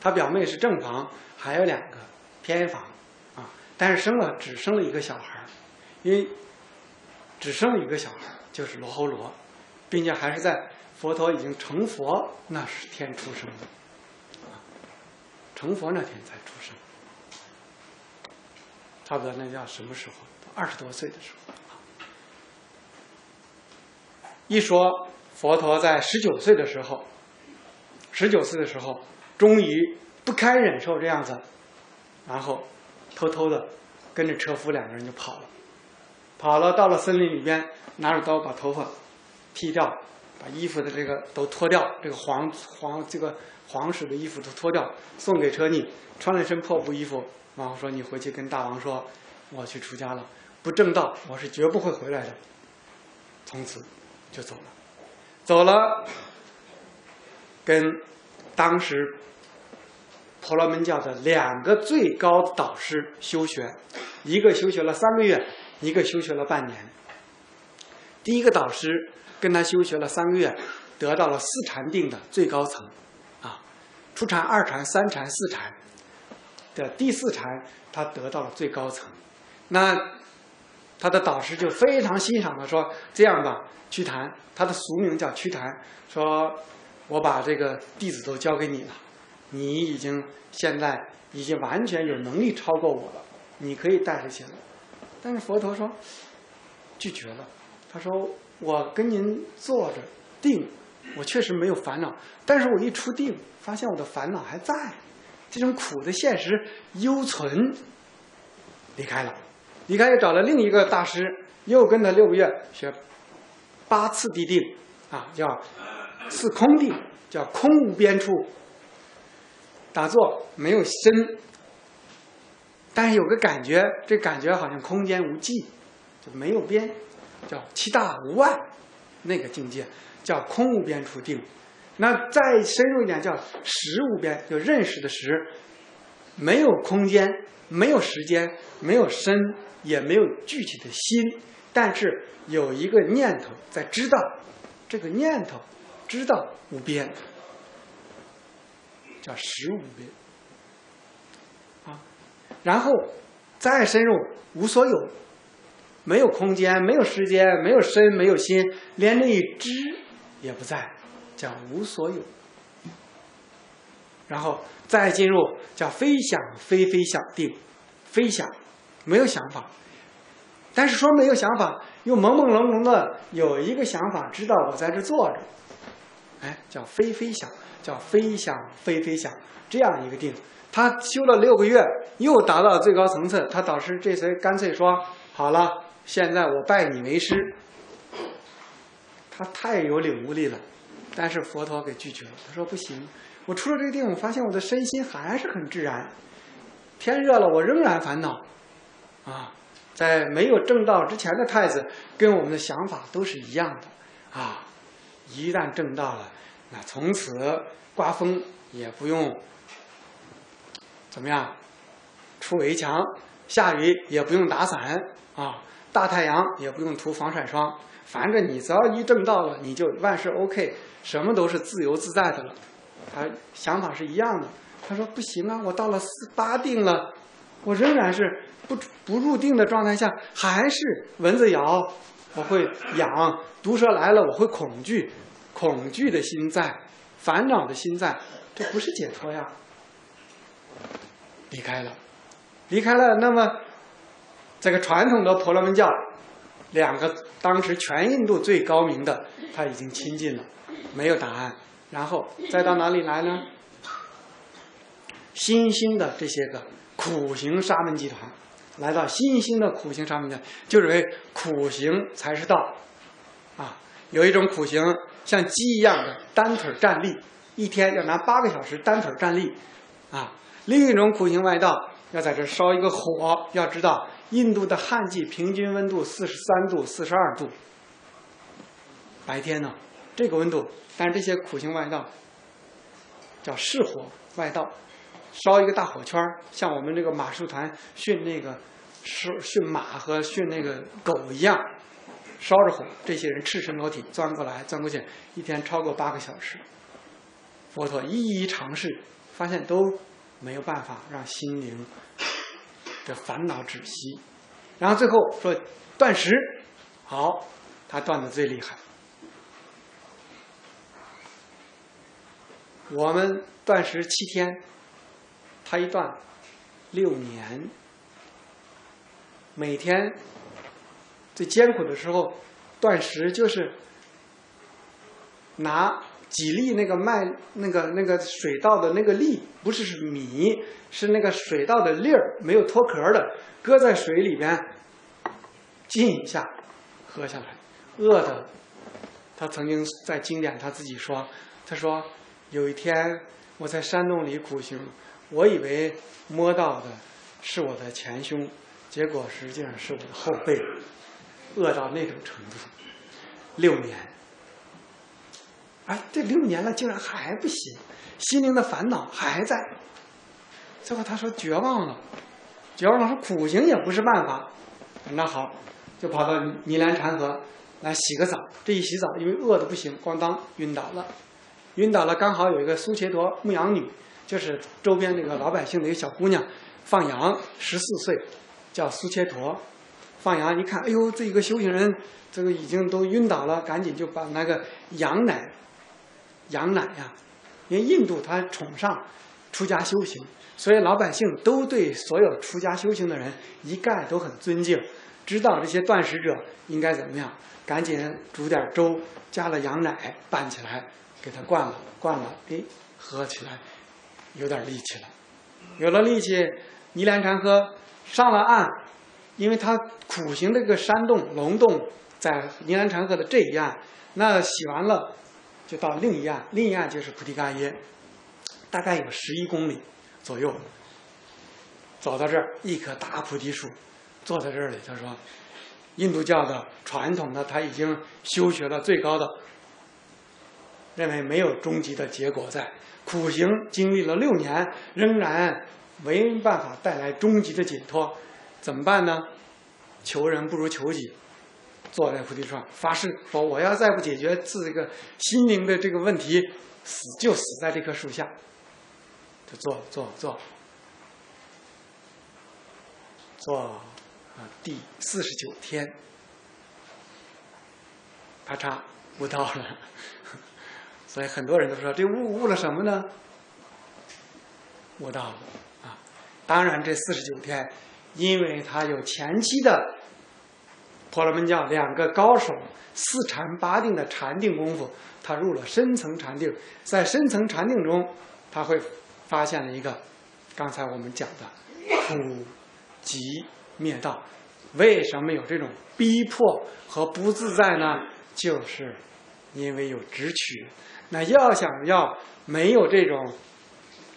他表妹是正房，还有两个偏房。啊但是生了只生了一个小孩因为只生了一个小孩就是罗侯罗，并且还是在佛陀已经成佛那时天出生的，成佛那天才出生，差不多那叫什么时候？二十多岁的时候。一说佛陀在十九岁的时候，十九岁的时候，终于不堪忍受这样子，然后。偷偷的跟着车夫两个人就跑了，跑了到了森林里边，拿着刀把头发剃掉，把衣服的这个都脱掉，这个黄黄这个黄屎的衣服都脱掉，送给车尼，穿了一身破布衣服，然后说你回去跟大王说，我去出家了，不正道我是绝不会回来的。从此就走了，走了，跟当时。婆罗门教的两个最高导师修学，一个修学了三个月，一个修学了半年。第一个导师跟他修学了三个月，得到了四禅定的最高层，啊，初禅、二禅、三禅、四禅的第四禅，他得到了最高层。那他的导师就非常欣赏的说：“这样吧，曲昙，他的俗名叫曲昙，说我把这个弟子都交给你了，你已经现在已经完全有能力超过我了，你可以带这些了。”但是佛陀说拒绝了，他说：“我跟您坐着定，我确实没有烦恼，但是我一出定，发现我的烦恼还在，这种苦的现实犹存。”离开了，离开又找了另一个大师，又跟他六个月学八次地定，啊，叫四空定，叫空无边处。打坐没有身，但是有个感觉，这感觉好像空间无际，就没有边，叫七大无外，那个境界叫空无边处定。那再深入一点叫实无边，就认识的实，没有空间。没有时间，没有身，也没有具体的心，但是有一个念头在知道，这个念头知道无边，叫实无边。然后再深入无所有，没有空间，没有时间，没有身，没有心，连那一知也不在，叫无所有。然后再进入叫非想非非想定，非想没有想法，但是说没有想法，又朦朦胧胧的有一个想法，知道我在这坐着，哎，叫非非想，叫非想非非想，这样一个定。他修了六个月，又达到最高层次。他导师这才干脆说：“好了，现在我拜你为师。”他太有领悟力了，但是佛陀给拒绝了。他说：“不行。”我出了这个定，我发现我的身心还是很自然。天热了，我仍然烦恼。啊，在没有正道之前的太子，跟我们的想法都是一样的。啊，一旦正道了，那从此刮风也不用怎么样出围墙，下雨也不用打伞啊，大太阳也不用涂防晒霜。反正你只要一正到了，你就万事 OK，什么都是自由自在的了。他想法是一样的。他说：“不行啊，我到了四八定了，我仍然是不不入定的状态下，还是蚊子咬我会痒，毒蛇来了我会恐惧，恐惧的心在，烦恼的心在，这不是解脱呀。”离开了，离开了。那么，这个传统的婆罗门教，两个当时全印度最高明的，他已经亲近了，没有答案。然后再到哪里来呢？新兴的这些个苦行沙门集团，来到新兴的苦行沙门教，就认为苦行才是道，啊，有一种苦行像鸡一样的单腿站立，一天要拿八个小时单腿站立，啊，另一种苦行外道要在这烧一个火，要知道印度的旱季平均温度四十三度、四十二度，白天呢，这个温度。但是这些苦行外道叫试火外道，烧一个大火圈像我们这个马术团训那个训训马和训那个狗一样，烧着火。这些人赤身裸体钻过来钻过去，一天超过八个小时。佛陀一一尝试，发现都没有办法让心灵的烦恼止息。然后最后说断食，好，他断的最厉害。我们断食七天，他一断六年，每天最艰苦的时候断食就是拿几粒那个麦那个那个水稻的那个粒，不是是米，是那个水稻的粒儿，没有脱壳的，搁在水里边浸一下，喝下来，饿的。他曾经在经典他自己说，他说。有一天，我在山洞里苦行，我以为摸到的是我的前胸，结果实际上是我的后背，饿到那种程度。六年，哎，这六年了，竟然还不行，心灵的烦恼还在。最后他说绝望了，绝望了，说苦行也不是办法。那好，就跑到尼兰禅河来洗个澡。这一洗澡，因为饿的不行，咣当晕倒了。晕倒了，刚好有一个苏切陀牧羊女，就是周边那个老百姓的一个小姑娘，放羊，十四岁，叫苏切陀。放羊，一看，哎呦，这一个修行人这个已经都晕倒了，赶紧就把那个羊奶，羊奶呀，因为印度它崇尚出家修行，所以老百姓都对所有出家修行的人一概都很尊敬，知道这些断食者应该怎么样，赶紧煮点粥，加了羊奶拌起来给他灌了，灌了，哎，喝起来有点力气了，有了力气，尼连禅喝上了岸。因为他苦行的这个山洞龙洞在尼兰长河的这一岸，那洗完了就到另一岸，另一岸就是菩提伽耶，大概有十一公里左右。走到这儿，一棵大菩提树，坐在这里。他说：“印度教的传统的他已经修学了最高的，认为没有终极的结果在苦行，经历了六年，仍然没办法带来终极的解脱。”怎么办呢？求人不如求己，坐在菩提树上发誓说：“我要再不解决自这个心灵的这个问题，死就死在这棵树下。”就坐坐坐坐啊，第四十九天，啪嚓悟到了。所以很多人都说：“这悟悟了什么呢？”悟到了啊！当然，这四十九天。因为他有前期的婆罗门教两个高手四禅八定的禅定功夫，他入了深层禅定，在深层禅定中，他会发现了一个刚才我们讲的苦集灭道。为什么有这种逼迫和不自在呢？就是因为有执取。那要想要没有这种。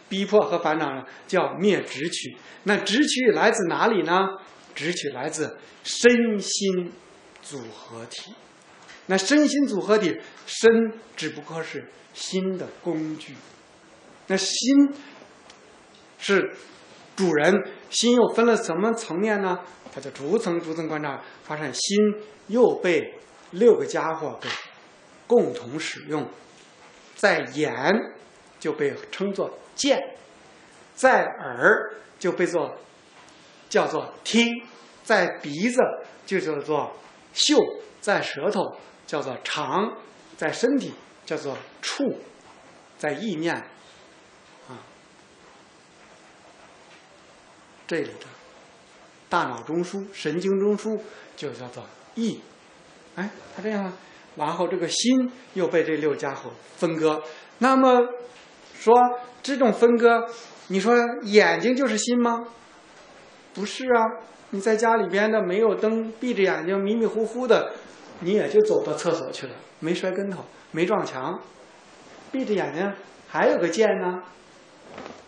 逼迫和烦恼呢，叫灭执取。那执取来自哪里呢？执取来自身心组合体。那身心组合体，身只不过是心的工具。那心是主人，心又分了什么层面呢？它就逐层逐层观察，发现心又被六个家伙给共同使用。在眼就被称作。见，在耳就被做叫做听，在鼻子就叫做嗅，在舌头叫做尝，在身体叫做触，在意念啊，这里的大脑中枢、神经中枢就叫做意。哎，他这样啊，然后这个心又被这六家伙分割，那么。说这种分割，你说眼睛就是心吗？不是啊，你在家里边的没有灯，闭着眼睛迷迷糊糊的，你也就走到厕所去了，没摔跟头，没撞墙，闭着眼睛还有个见呢。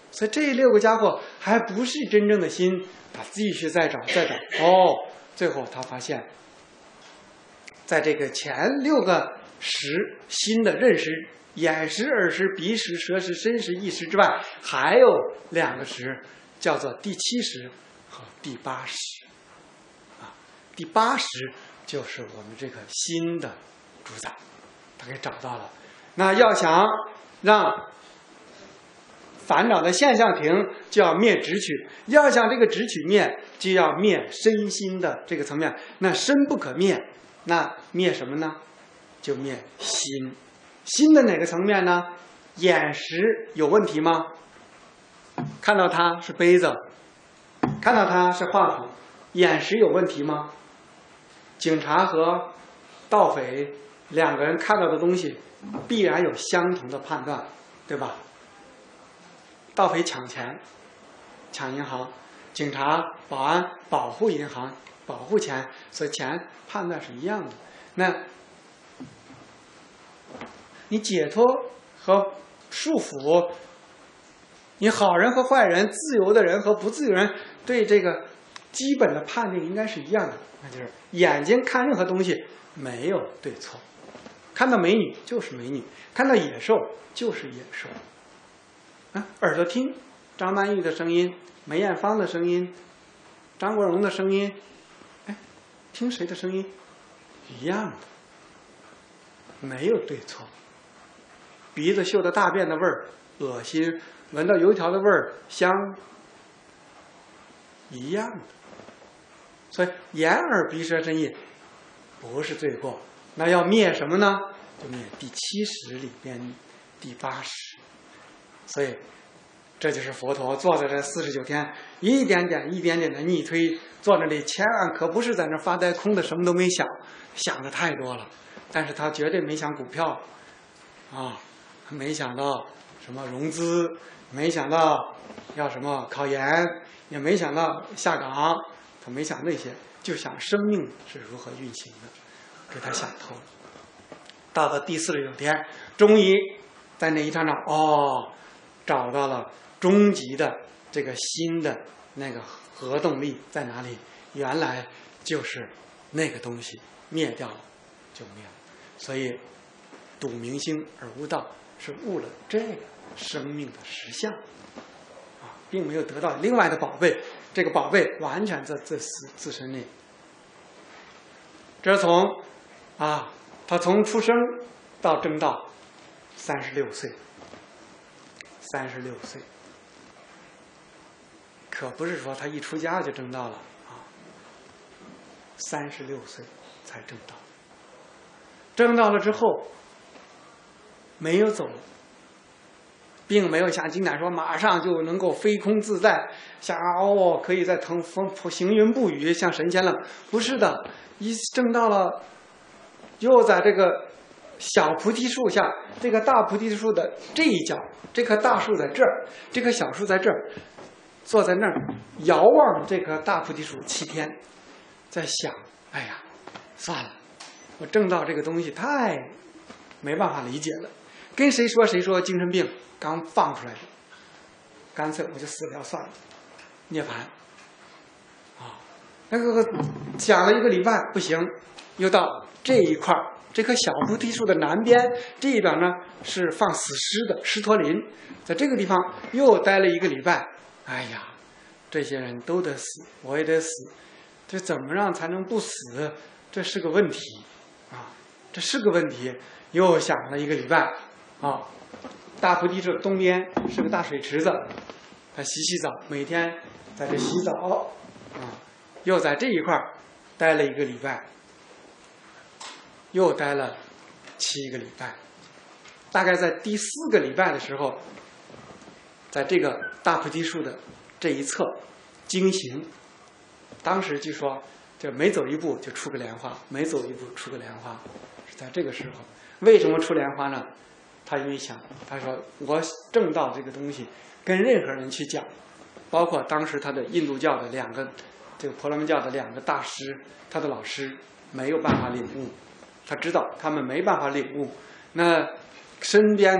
所以这六个家伙还不是真正的心，他继续再找再找，哦，最后他发现，在这个前六个识心的认识。眼识、耳识、鼻识、舌识、身识、意识之外，还有两个识，叫做第七识和第八识。啊，第八识就是我们这个心的主宰，他给找到了。那要想让烦恼的现象停，就要灭执取；要想这个执取灭，就要灭身心的这个层面。那身不可灭，那灭什么呢？就灭心。新的哪个层面呢？眼识有问题吗？看到它是杯子，看到它是话筒，眼识有问题吗？警察和盗匪两个人看到的东西，必然有相同的判断，对吧？盗匪抢钱，抢银行；警察、保安保护银行，保护钱，所以钱判断是一样的。那。你解脱和束缚，你好人和坏人，自由的人和不自由人，对这个基本的判定应该是一样的，那就是眼睛看任何东西没有对错，看到美女就是美女，看到野兽就是野兽。啊，耳朵听张曼玉的声音，梅艳芳的声音，张国荣的声音，哎，听谁的声音一样的，没有对错。鼻子嗅到大便的味儿恶心，闻到油条的味儿香，一样的。所以眼耳鼻舌身意不是罪过，那要灭什么呢？就灭第七识里边第八识。所以这就是佛陀坐在这四十九天，一点点、一点点的逆推，坐那里，千万可不是在那发呆空的，什么都没想，想的太多了。但是他绝对没想股票，啊，没想到什么融资，没想到要什么考研，也没想到下岗，他没想那些，就想生命是如何运行的，给他想透了。到了第四十九天，终于在那一刹那，哦，找到了终极的这个新的那个核动力在哪里？原来就是那个东西灭掉了，就灭了。所以，睹明星而悟道，是悟了这个生命的实相，啊，并没有得到另外的宝贝。这个宝贝完全在自自自身内。这从啊，他从出生到正道，三十六岁，三十六岁，可不是说他一出家就正道了啊，三十六岁才正道。证到了之后，没有走，并没有像经典说马上就能够飞空自在，像哦可以在腾风行云布雨，像神仙了。不是的，一证到了，又在这个小菩提树下，这个大菩提树的这一角，这棵大树在这儿，这棵小树在这儿，坐在那儿遥望这棵大菩提树七天，在想，哎呀，算了。我正到这个东西太没办法理解了，跟谁说谁说精神病刚放出来的，干脆我就死掉算了，涅槃啊，那个讲了一个礼拜不行，又到这一块儿，这棵小菩提树的南边这一边呢是放死尸的狮驼林，在这个地方又待了一个礼拜，哎呀，这些人都得死，我也得死，这怎么让才能不死？这是个问题。啊这是个问题，又想了一个礼拜，啊，大菩提树东边是个大水池子，他洗洗澡，每天在这洗澡，啊，又在这一块儿待了一个礼拜，又待了七个礼拜，大概在第四个礼拜的时候，在这个大菩提树的这一侧经行，当时据说就每走一步就出个莲花，每走一步出个莲花。是在这个时候，为什么出莲花呢？他因为想，他说我正道这个东西，跟任何人去讲，包括当时他的印度教的两个，这个婆罗门教的两个大师，他的老师没有办法领悟，他知道他们没办法领悟。那身边，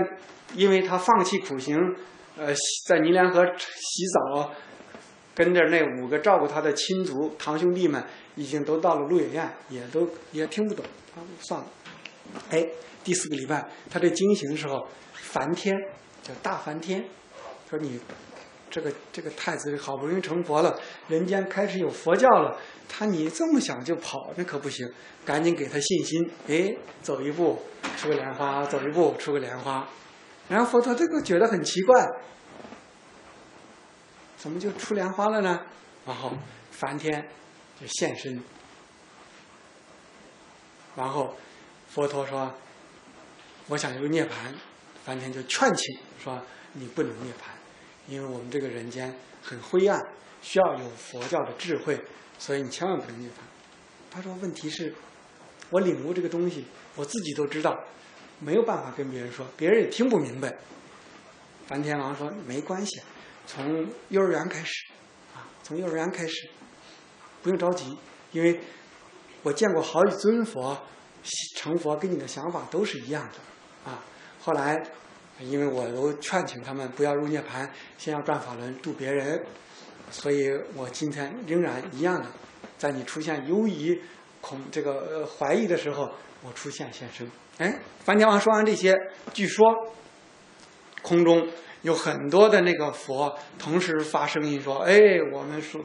因为他放弃苦行，呃，在尼连河洗澡，跟着那五个照顾他的亲族堂兄弟们，已经都到了鹿野苑，也都也听不懂，他算了。哎，第四个礼拜，他这经行的时候，梵天叫大梵天，说你这个这个太子好不容易成佛了，人间开始有佛教了，他你这么想就跑，那可不行，赶紧给他信心。哎，走一步出个莲花，走一步出个莲花，然后佛陀这个觉得很奇怪，怎么就出莲花了呢？然后梵天就现身，然后。佛陀说：“我想有涅槃。”梵天就劝请说：“你不能涅槃，因为我们这个人间很灰暗，需要有佛教的智慧，所以你千万不能涅槃。”他说：“问题是，我领悟这个东西，我自己都知道，没有办法跟别人说，别人也听不明白。”梵天王说：“没关系，从幼儿园开始，啊，从幼儿园开始，不用着急，因为我见过好几尊佛。”成佛跟你的想法都是一样的，啊！后来，因为我都劝请他们不要入涅槃，先要转法轮度别人，所以我今天仍然一样的，在你出现犹疑、恐这个怀疑的时候，我出现现身。哎，梵天王说完这些，据说空中有很多的那个佛同时发声音说：“哎，我们说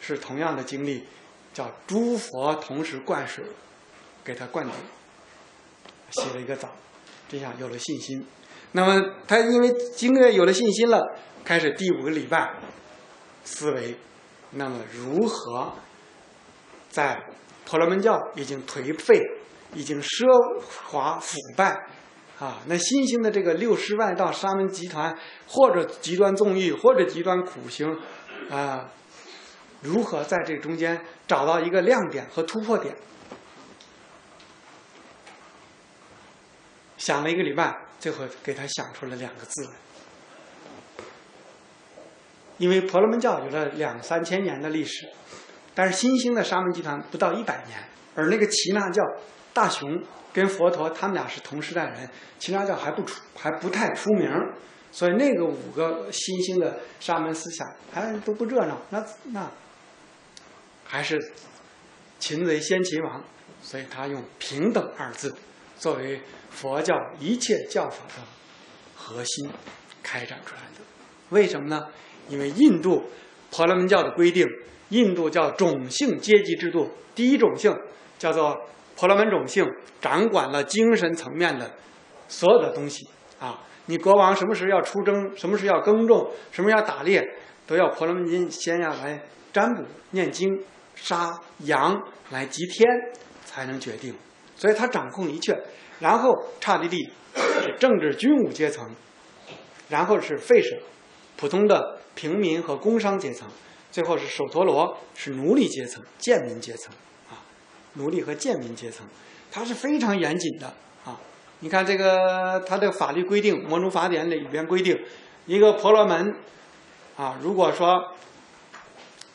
是同样的经历，叫诸佛同时灌水。”给他灌顶，洗了一个澡，这下有了信心。那么他因为经过有了信心了，开始第五个礼拜思维，那么如何在婆罗门教已经颓废，已经奢华腐败，啊，那新兴的这个六师外道沙门集团，或者极端纵欲，或者极端苦行，啊，如何在这中间找到一个亮点和突破点？想了一个礼拜，最后给他想出了两个字来。因为婆罗门教有了两三千年的历史，但是新兴的沙门集团不到一百年，而那个耆那教大雄跟佛陀他们俩是同时代人，耆那教还不出还不太出名，所以那个五个新兴的沙门思想还都不热闹，那那还是擒贼先擒王，所以他用平等二字作为佛教一切教法的核心开展出来的，为什么呢？因为印度婆罗门教的规定，印度叫种姓阶级制度。第一种姓叫做婆罗门种姓，掌管了精神层面的所有的东西啊。你国王什么时候要出征，什么时候要耕种，什么时候要打猎，都要婆罗门经先要来占卜、念经、杀羊来祭天，才能决定。所以他掌控一切。然后刹帝利是政治军武阶层，然后是吠舍，普通的。平民和工商阶层，最后是首陀罗，是奴隶阶层、贱民阶层啊，奴隶和贱民阶层，他是非常严谨的啊。你看这个，他的法律规定，《摩奴法典》里边规定，一个婆罗门啊，如果说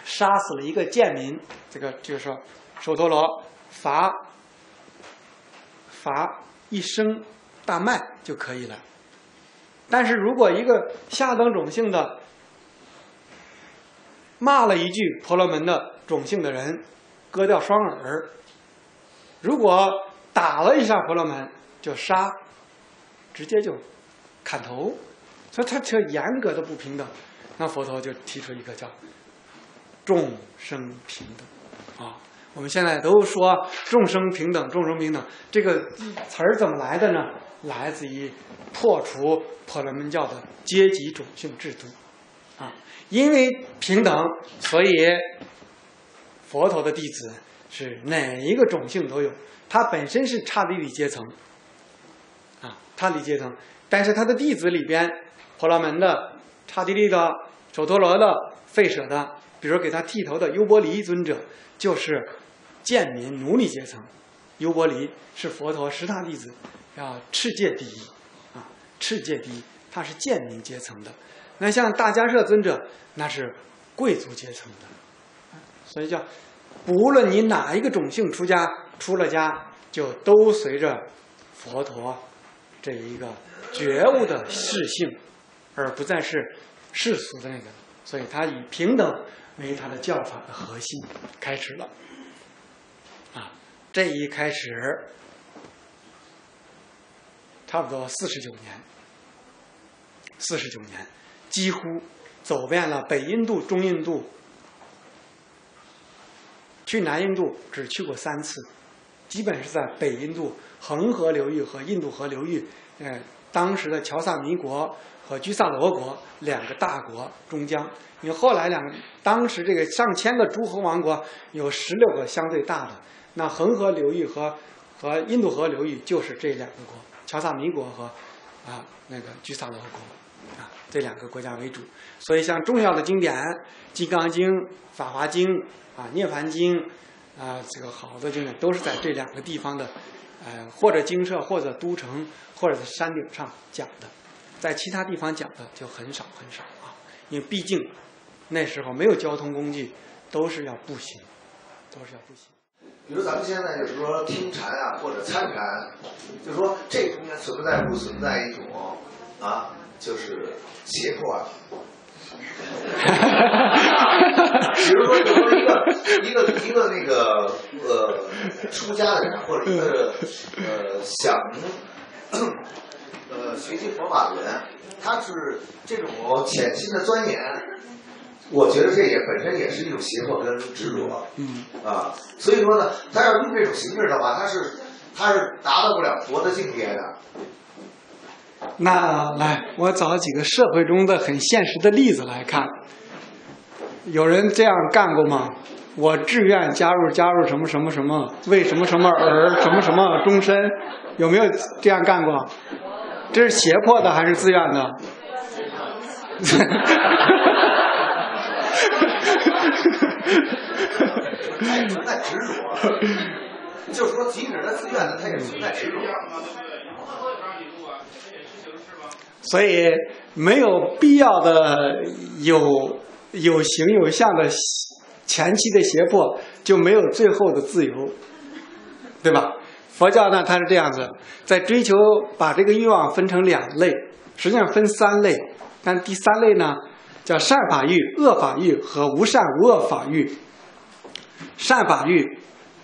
杀死了一个贱民，这个就是说首陀罗罚罚一升大麦就可以了。但是如果一个下等种姓的，骂了一句婆罗门的种姓的人，割掉双耳；如果打了一下婆罗门，就杀，直接就砍头。所以他这严格的不平等。那佛陀就提出一个叫众生平等啊。我们现在都说众生平等，众生平等这个词儿怎么来的呢？来自于破除婆罗门教的阶级种姓制度啊。因为平等，所以佛陀的弟子是哪一个种姓都有。他本身是刹帝利阶层，啊，刹帝阶层，但是他的弟子里边，婆罗门的、刹帝利的、首陀罗的、吠舍的，比如给他剃头的优波离尊者，就是贱民奴隶阶层。优波离是佛陀十大弟子，要持戒第一，啊，持戒第一，他是贱民阶层的。那像大迦摄尊者，那是贵族阶层的，所以叫，不论你哪一个种姓出家，出了家就都随着佛陀这一个觉悟的世性，而不再是世俗的那个，所以他以平等为他的教法的核心开始了，啊，这一开始差不多四十九年，四十九年。几乎走遍了北印度、中印度，去南印度只去过三次，基本是在北印度恒河流域和印度河流域，呃，当时的乔萨尼国和居萨罗国两个大国中疆。因为后来两当时这个上千个诸侯王国有十六个相对大的，那恒河流域和和印度河流域就是这两个国：乔萨尼国和啊那个居萨罗国啊。这两个国家为主，所以像重要的经典《金刚经》《法华经》啊《涅盘经》啊，这个好多经典都是在这两个地方的，呃，或者精舍，或者都城，或者是山顶上讲的，在其他地方讲的就很少很少啊，因为毕竟那时候没有交通工具，都是要步行，都是要步行。比如咱们现在就是说听禅啊，或者参禅，就是说这中间存在不存在一种啊？就是胁迫啊，比如说，比如说 一个一个那个呃出家的人，或者一个呃想呃学习佛法的人，他是这种潜心的钻研，我觉得这也本身也是一种胁迫跟执着，嗯啊，所以说呢，他要用这种形式的话，他是他是达到不了佛的境界的。那来，我找几个社会中的很现实的例子来看。有人这样干过吗？我志愿加入加入什么什么什么，为什么什么而什么什么终身，有没有这样干过？这是胁迫的还是自愿的？他也存在执着，就是说，即使他自愿的，他也存在执着。所以没有必要的有有形有相的前期的胁迫，就没有最后的自由，对吧？佛教呢，它是这样子，在追求把这个欲望分成两类，实际上分三类，但第三类呢叫善法欲、恶法欲和无善无恶法欲。善法欲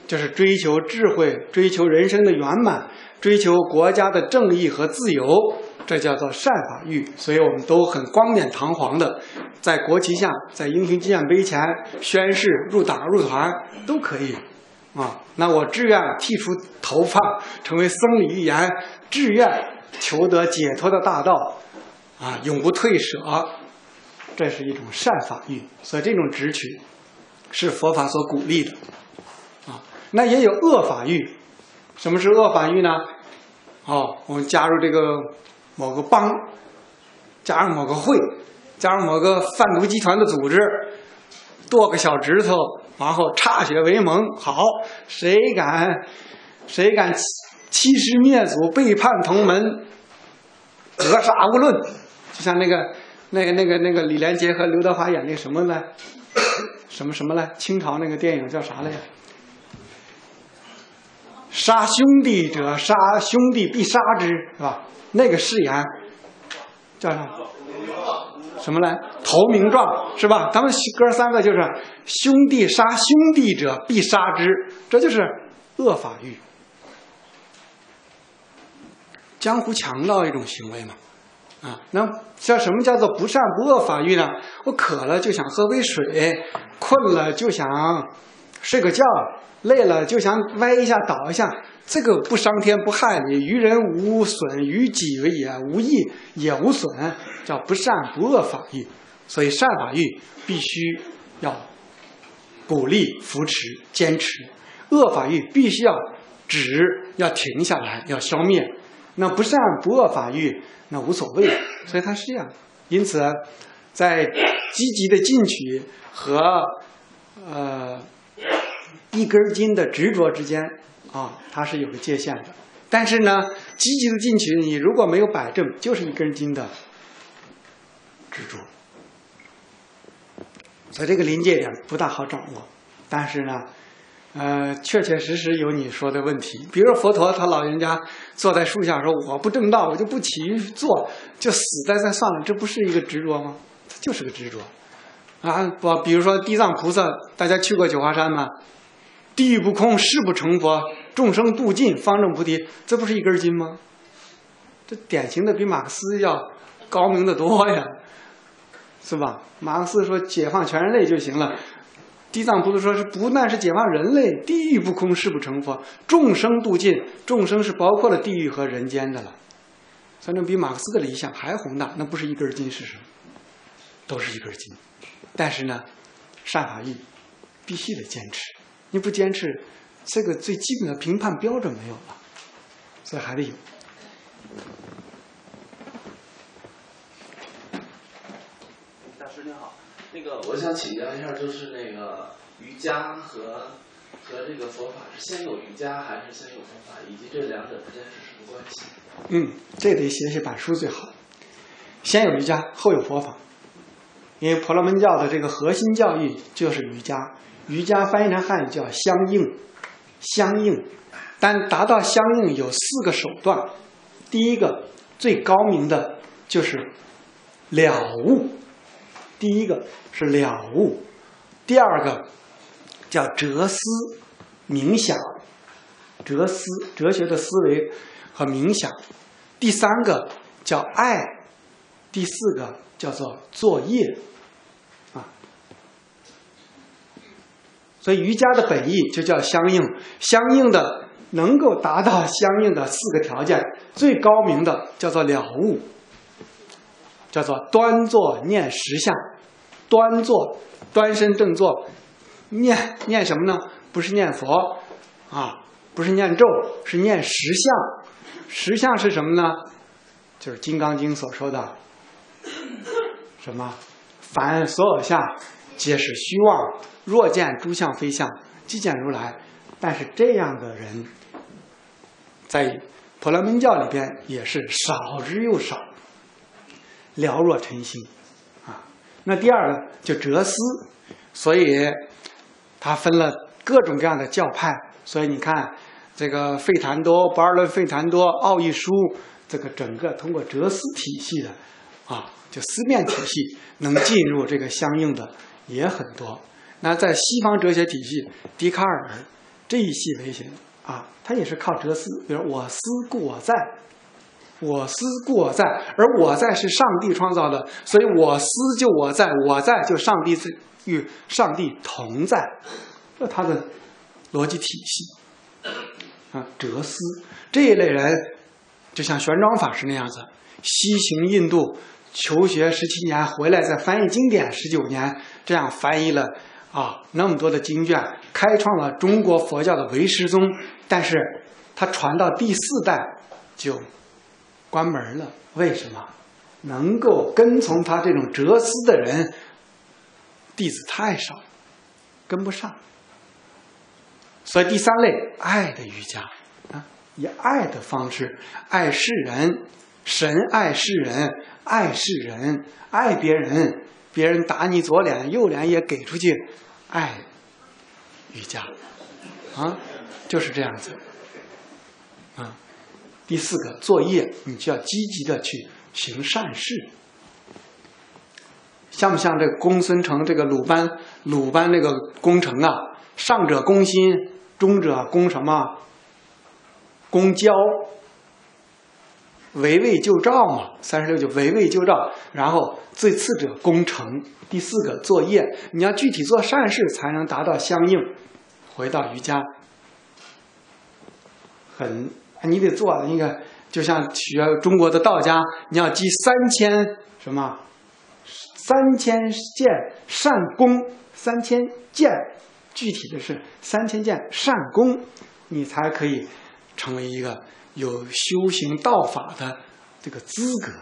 就是追求智慧、追求人生的圆满、追求国家的正义和自由，这叫做善法欲。所以我们都很冠冕堂皇的在国旗下、在英雄纪念碑前宣誓入党入团都可以啊。那我志愿剃除头发，成为僧侣一言，志愿求得解脱的大道啊，永不退舍，这是一种善法欲。所以这种直取。是佛法所鼓励的，啊，那也有恶法欲。什么是恶法欲呢？哦，我们加入这个某个帮，加上某个会，加上某个贩毒集团的组织，剁个小指头，然后歃血为盟。好，谁敢谁敢欺欺师灭祖、背叛同门，格杀勿论。就像那个那个那个那个李连杰和刘德华演那什么呢？什么什么来？清朝那个电影叫啥来着？杀兄弟者，杀兄弟必杀之，是吧？那个誓言叫什么？什么来？投名状是吧？咱们哥三个就是兄弟杀兄弟者必杀之，这就是恶法欲，江湖强盗一种行为嘛。啊，那叫什么叫做不善不恶法欲呢？我渴了就想喝杯水，困了就想睡个觉，累了就想歪一下倒一下，这个不伤天不害理，于人无损，于己也无益也无损，叫不善不恶法欲。所以善法欲必须要鼓励、扶持、坚持，恶法欲必须要止、要停下来、要消灭。那不善不恶法欲。那无所谓，所以它是这样。因此，在积极的进取和呃一根筋的执着之间啊，它是有个界限的。但是呢，积极的进取，你如果没有摆正，就是一根筋的执着。所以这个临界点不大好掌握。但是呢。呃，确确实实有你说的问题。比如说佛陀，他老人家坐在树下说：“我不正道，我就不起于坐，就死在这算了。”这不是一个执着吗？它就是个执着啊！不，比如说地藏菩萨，大家去过九华山吗？地狱不空，誓不成佛，众生度尽，方正菩提，这不是一根筋吗？这典型的比马克思要高明的多呀，是吧？马克思说解放全人类就行了。地藏菩萨说：“是不但是解放人类，地狱不空，誓不成佛；众生度尽，众生是包括了地狱和人间的了。反正比马克思的理想还宏大。那不是一根筋是什么？都是一根筋。但是呢，善法欲必须得坚持。你不坚持，这个最基本的评判标准没有了，所以还得有。”大师您好那个，我想请教一下，就是那个瑜伽和和这个佛法是先有瑜伽还是先有佛法，以及这两者之间是什么关系？嗯，这得写写板书最好。先有瑜伽，后有佛法，因为婆罗门教的这个核心教育就是瑜伽。瑜伽翻译成汉语叫相应，相应。但达到相应有四个手段，第一个最高明的就是了悟。第一个是了悟，第二个叫哲思冥想，哲思哲学的思维和冥想，第三个叫爱，第四个叫做作业，所以瑜伽的本意就叫相应，相应的能够达到相应的四个条件，最高明的叫做了悟。叫做端坐念实相，端坐，端身正坐，念念什么呢？不是念佛啊，不是念咒，是念实相。实相是什么呢？就是《金刚经》所说的什么？凡所有相，皆是虚妄。若见诸相非相，即见如来。但是这样的人，在婆罗门教里边也是少之又少，寥若晨星啊。那第二个就哲思，所以他分了各种各样的教派。所以你看，这个费檀多、不二论费檀多、奥义书，这个整个通过哲思体系的啊，就思辨体系能进入这个相应的也很多。那在西方哲学体系，笛卡尔这一系为行啊，他也是靠哲思，比如我思故我在，我思故我在，而我在是上帝创造的，所以我思就我在，我在就上帝与上帝同在，这他的逻辑体系啊，哲思这一类人，就像玄奘法师那样子，西行印度求学十七年，回来再翻译经典十九年，这样翻译了。啊，那么多的经卷，开创了中国佛教的唯识宗，但是他传到第四代就关门了。为什么？能够跟从他这种哲思的人弟子太少，跟不上。所以第三类爱的瑜伽啊，以爱的方式爱世人，神爱世人，爱世人，爱别人，别人打你左脸右脸也给出去。爱瑜伽啊，就是这样子啊。第四个作业，你就要积极的去行善事，像不像这公孙成这个鲁班鲁班那个工程啊？上者攻心，中者攻什么？攻交，围魏救赵嘛。三十六就围魏救赵，然后最次者攻城。第四个作业，你要具体做善事才能达到相应。回到瑜伽，很你得做那个，就像学中国的道家，你要积三千什么？三千件善功，三千件，具体的是三千件善功，你才可以成为一个有修行道法的这个资格。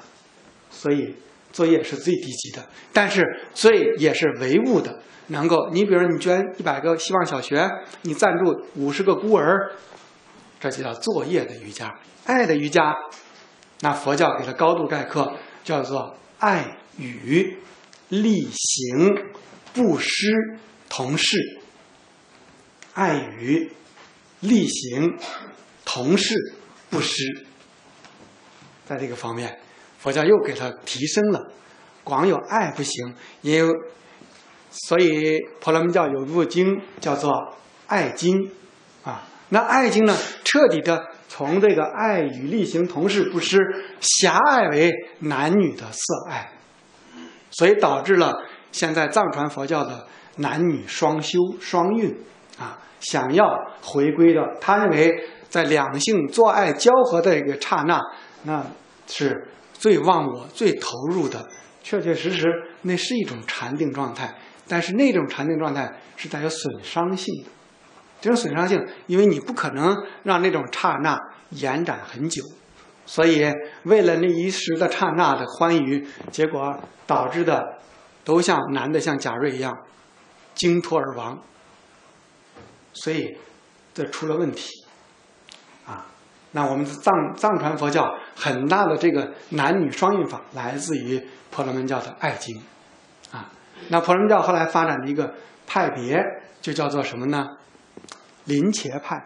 所以。作业是最低级的，但是最也是唯物的，能够你比如你捐一百个希望小学，你赞助五十个孤儿，这就叫作业的瑜伽，爱的瑜伽。那佛教给它高度概括，叫做爱与力行布施同事，爱与力行同事布施，在这个方面。佛教又给他提升了，光有爱不行，也有，所以婆罗门教有部经叫做《爱经》，啊，那《爱经》呢，彻底的从这个爱与力行同事不失，狭隘为男女的色爱，所以导致了现在藏传佛教的男女双修双运，啊，想要回归的，他认为在两性做爱交合的一个刹那，那是。最忘我、最投入的，确确实实，那是一种禅定状态。但是那种禅定状态是带有损伤性的。这种损伤性，因为你不可能让那种刹那延展很久，所以为了那一时的刹那的欢愉，结果导致的都像男的像贾瑞一样惊脱而亡。所以这出了问题。那我们藏藏传佛教很大的这个男女双运法来自于婆罗门教的爱经，啊，那婆罗门教后来发展的一个派别就叫做什么呢？林茄派，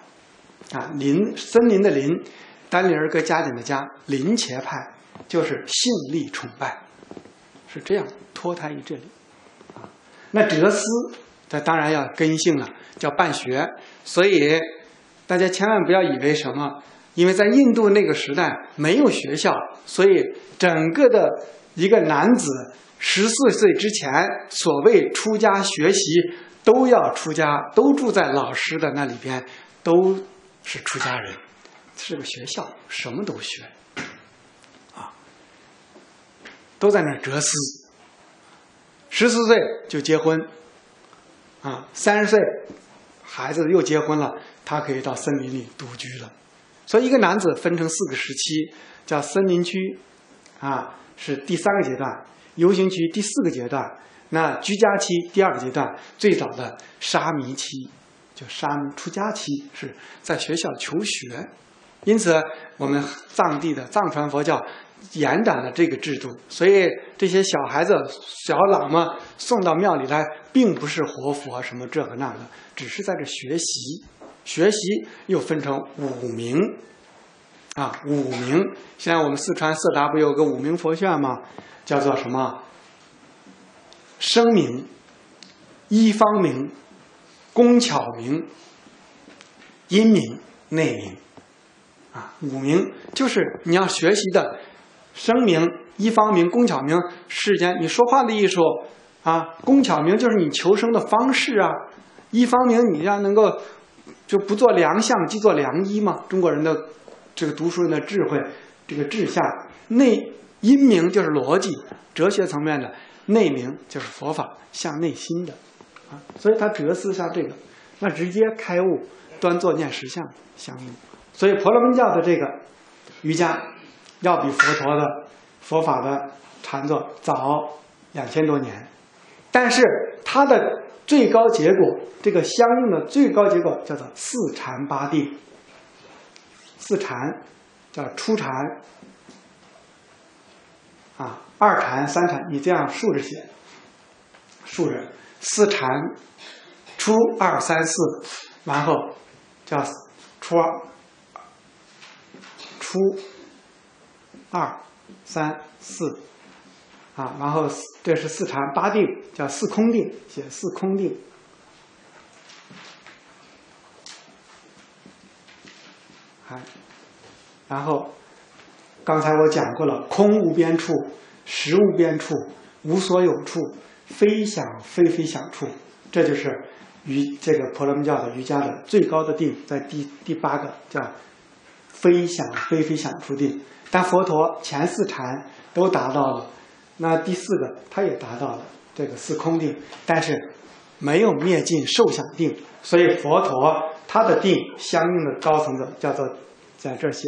啊，林森林的林，单立人搁加减的加，林茄派就是性力崇拜，是这样脱胎于这里，啊，那哲思它当然要根性了，叫办学，所以大家千万不要以为什么。因为在印度那个时代没有学校，所以整个的一个男子十四岁之前，所谓出家学习都要出家，都住在老师的那里边，都是出家人，是个学校，什么都学，啊，都在那儿哲思。十四岁就结婚，啊，三十岁孩子又结婚了，他可以到森林里独居了。所以一个男子分成四个时期，叫森林区，啊是第三个阶段，游行区第四个阶段，那居家期第二个阶段，最早的沙弥期，就沙弥出家期是在学校求学。因此，我们藏地的藏传佛教延展了这个制度，所以这些小孩子、小喇嘛送到庙里来，并不是活佛什么这个那个，只是在这学习。学习又分成五名，啊，五名。现在我们四川色达不有个五名佛学吗？叫做什么？声名、一方名、工巧名、音名、内名。啊，五名就是你要学习的声名、一方名、工巧名，世间你说话的艺术啊，工巧名就是你求生的方式啊，一方名你要能够就不做良相，即做良医嘛。中国人的这个读书人的智慧，这个志向。内因名就是逻辑、哲学层面的，内名就是佛法向内心的啊。所以他哲思像这个，那直接开悟，端坐念实相相应。所以婆罗门教的这个瑜伽，要比佛陀的佛法的禅坐早两千多年，但是它的最高结果，这个相应的最高结果叫做四禅八定。四禅叫初禅啊，二禅、三禅，你这样竖着写，竖着四禅，初二三四，然后叫初二。初二三四啊，然后这是四禅八定，叫四空定，写四空定。还，然后刚才我讲过了，空无边处，实无边处，无所有处，非想非非想处，这就是瑜这个婆罗门教的瑜伽的最高的定，在第第八个叫。非想非非想处定，但佛陀前四禅都达到了，那第四个他也达到了这个四空定，但是没有灭尽受想定，所以佛陀他的定相应的高层次叫做在这写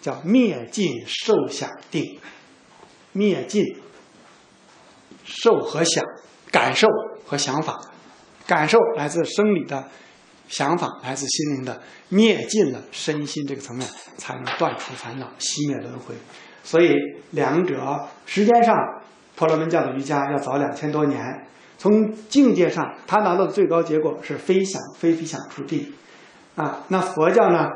叫灭尽受想定，灭尽受和想感受和想法，感受来自生理的。想法来自心灵的，灭尽了身心这个层面，才能断除烦恼，熄灭轮回。所以两者时间上，婆罗门教的瑜伽要早两千多年。从境界上，他拿到的最高结果是非想非非想出地。啊，那佛教呢，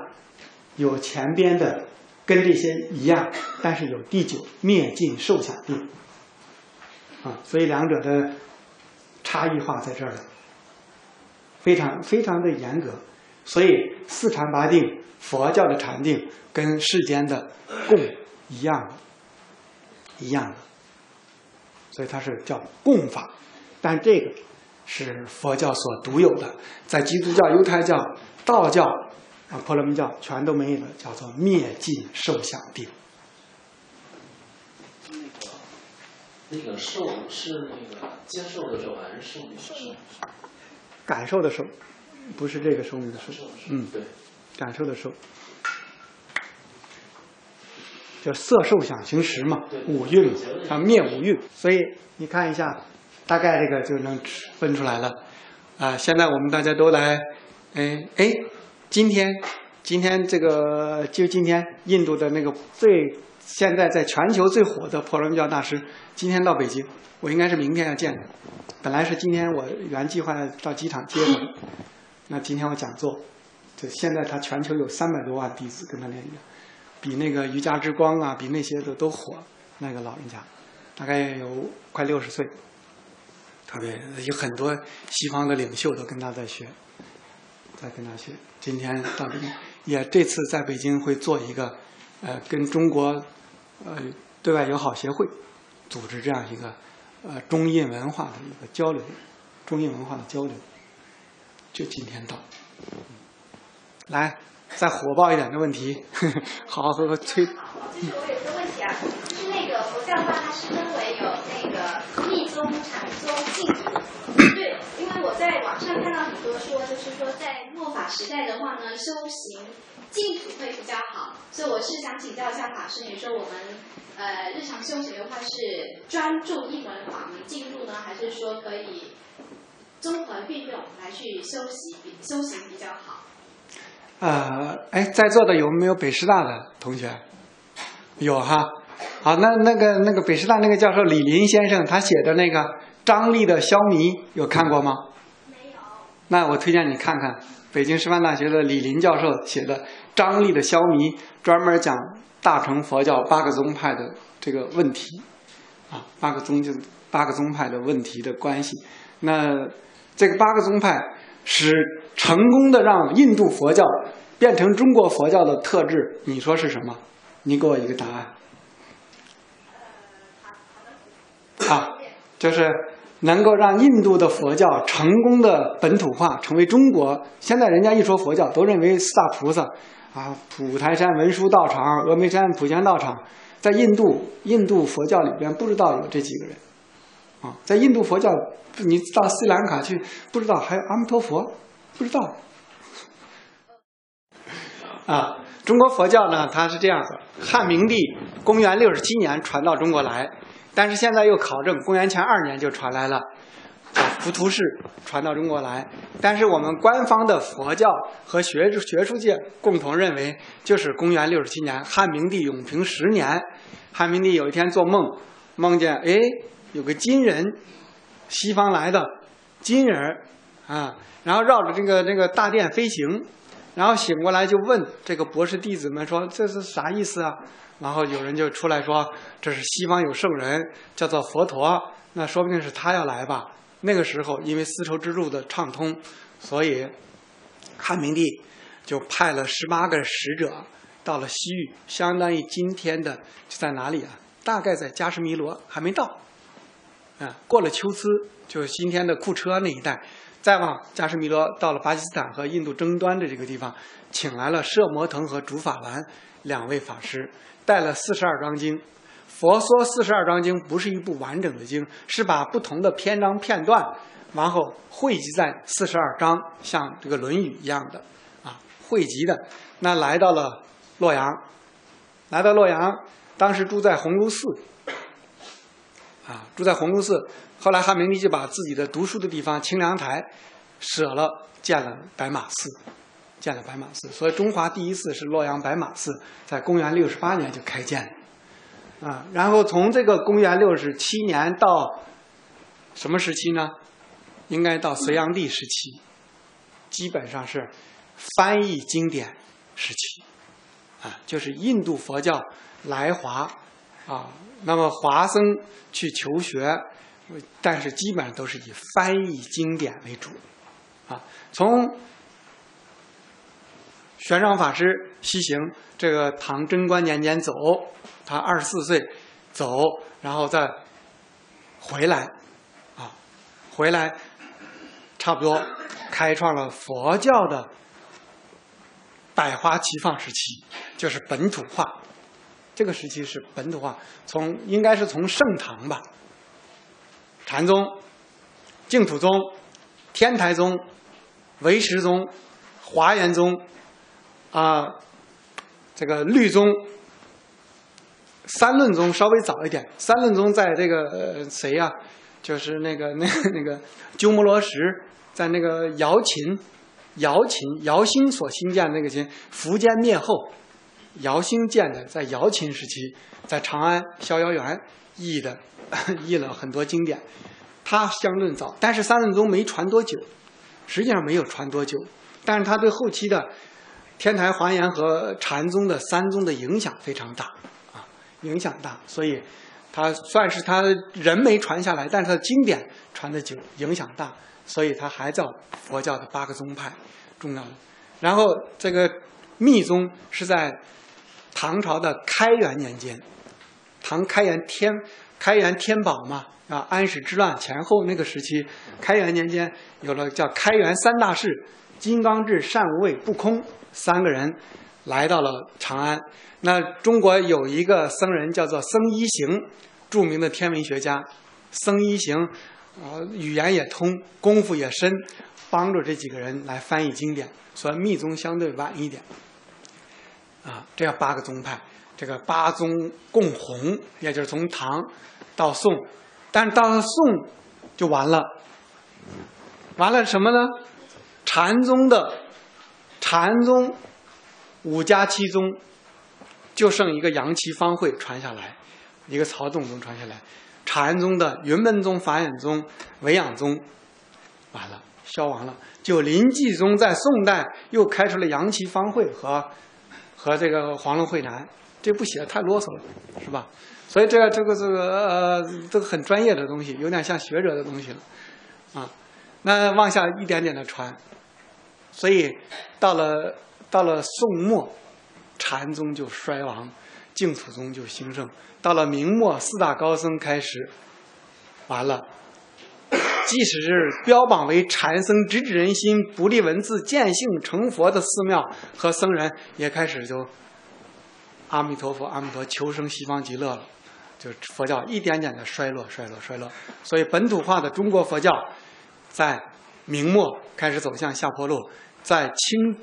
有前边的跟这些一样，但是有第九灭尽受想定。啊，所以两者的差异化在这儿了。非常非常的严格，所以四禅八定，佛教的禅定跟世间的共一样的，一样的，所以它是叫共法，但这个是佛教所独有的，在基督教、犹太教、道教啊、婆罗门教全都没有的，叫做灭尽受想定。那个受是那个接受的受还是受的受？感受的受，不是这个寿命的受，嗯，对，感受的受，叫色受想行识嘛，五蕴啊灭五蕴，所以你看一下，大概这个就能分出来了，啊，现在我们大家都来，哎哎，今天今天这个就今天印度的那个最现在在全球最火的婆罗门教大师，今天到北京，我应该是明天要见的。本来是今天我原计划到机场接他，那今天我讲座，就现在他全球有三百多万弟子跟他练，比那个瑜伽之光啊，比那些的都火。那个老人家，大概有快六十岁，特别有很多西方的领袖都跟他在学，在跟他学。今天到这也这次在北京会做一个，呃，跟中国呃对外友好协会组织这样一个。呃，中印文化的一个交流，中印文化的交流，就今天到。来，再火爆一点的问题，好好和和崔。就是我有一个问题啊，就是那个佛教的话，它是分为有那个密宗、禅宗、净土。对，因为我在。网上看到很多说，就是说在末法时代的话呢，修行净土会比较好。所以我是想请教一下法师，你说我们呃日常修行的话是专注一门法门进入呢，还是说可以综合运用来去修习修行比较好？呃，哎，在座的有没有北师大的同学？有哈。好，那那个那个北师大那个教授李林先生，他写的那个张力的消弭有看过吗？没有。那我推荐你看看北京师范大学的李林教授写的《张力的消弭》，专门讲大乘佛教八个宗派的这个问题，啊，八个宗就八个宗派的问题的关系。那这个八个宗派使成功的让印度佛教变成中国佛教的特质，你说是什么？你给我一个答案。啊，就是能够让印度的佛教成功的本土化，成为中国。现在人家一说佛教，都认为四大菩萨啊，普台山文殊道场、峨眉山普贤道场，在印度印度佛教里边不知道有这几个人啊，在印度佛教，你到斯里兰卡去，不知道还有阿弥陀佛，不知道啊。中国佛教呢，它是这样的：汉明帝公元六十七年传到中国来。但是现在又考证，公元前二年就传来了，叫浮屠氏传到中国来。但是我们官方的佛教和学学术界共同认为，就是公元六十七年，汉明帝永平十年，汉明帝有一天做梦，梦见哎有个金人，西方来的金人啊，然后绕着这个这个大殿飞行，然后醒过来就问这个博士弟子们说这是啥意思啊？然后有人就出来说：“这是西方有圣人，叫做佛陀，那说不定是他要来吧。”那个时候，因为丝绸之路的畅通，所以汉明帝就派了十八个使者到了西域，相当于今天的就在哪里啊？大概在加什米罗还没到，啊，过了秋兹，就是今天的库车那一带，再往加什米罗到了巴基斯坦和印度争端的这个地方，请来了摄摩腾和竺法兰两位法师。带了四十二章经，佛说四十二章经不是一部完整的经，是把不同的篇章片段，然后汇集在四十二章，像这个《论语》一样的啊，汇集的。那来到了洛阳，来到洛阳，当时住在鸿胪寺，啊，住在鸿胪寺。后来汉明帝就把自己的读书的地方清凉台舍了，建了白马寺。建了白马寺，所以中华第一寺是洛阳白马寺，在公元六十八年就开建了，啊，然后从这个公元六十七年到什么时期呢？应该到隋炀帝时期，基本上是翻译经典时期，啊，就是印度佛教来华，啊，那么华僧去求学，但是基本上都是以翻译经典为主，啊，从。玄奘法师西行，这个唐贞观年间走，他二十四岁走，然后再回来，啊，回来差不多开创了佛教的百花齐放时期，就是本土化。这个时期是本土化，从应该是从盛唐吧，禅宗、净土宗、天台宗、唯识宗、华严宗。啊，这个律宗、三论宗稍微早一点。三论宗在这个谁呀？就是那个那个那个鸠摩罗什在那个瑶琴、瑶琴、瑶兴所新建那个琴，苻坚灭后，姚兴建的，在瑶琴时期，在长安逍遥园译的，译了很多经典。他相论早，但是三论宗没传多久，实际上没有传多久，但是他对后期的。天台华严和禅宗的三宗的影响非常大，啊，影响大，所以，他算是他人没传下来，但是他的经典传的久，影响大，所以他还叫佛教的八个宗派重要的。然后这个密宗是在唐朝的开元年间，唐开元天开元天宝嘛，啊，安史之乱前后那个时期，开元年间有了叫开元三大士：金刚智、善无畏、不空。三个人来到了长安。那中国有一个僧人叫做僧一行，著名的天文学家。僧一行啊，语言也通，功夫也深，帮助这几个人来翻译经典，所以密宗相对晚一点。啊，这样八个宗派，这个八宗共弘，也就是从唐到宋，但是到了宋就完了，完了什么呢？禅宗的禅宗五家七宗，就剩一个杨岐方会传下来，一个曹洞宗传下来，禅宗的云门宗、法眼宗、维养宗，完了消亡了。就临济宗在宋代又开出了杨岐方会和和这个黄龙会南，这不写太啰嗦了，是吧？所以这个这个这个呃，这个很专业的东西，有点像学者的东西了，啊，那往下一点点的传，所以到了到了宋末，禅宗就衰亡，净土宗就兴盛。到了明末，四大高僧开始，完了。即使是标榜为禅僧、直指人心、不立文字、见性成佛的寺庙和僧人，也开始就阿弥陀佛、阿弥陀求生西方极乐了，就佛教一点点的衰落、衰落、衰落。所以本土化的中国佛教，在明末开始走向下坡路，在清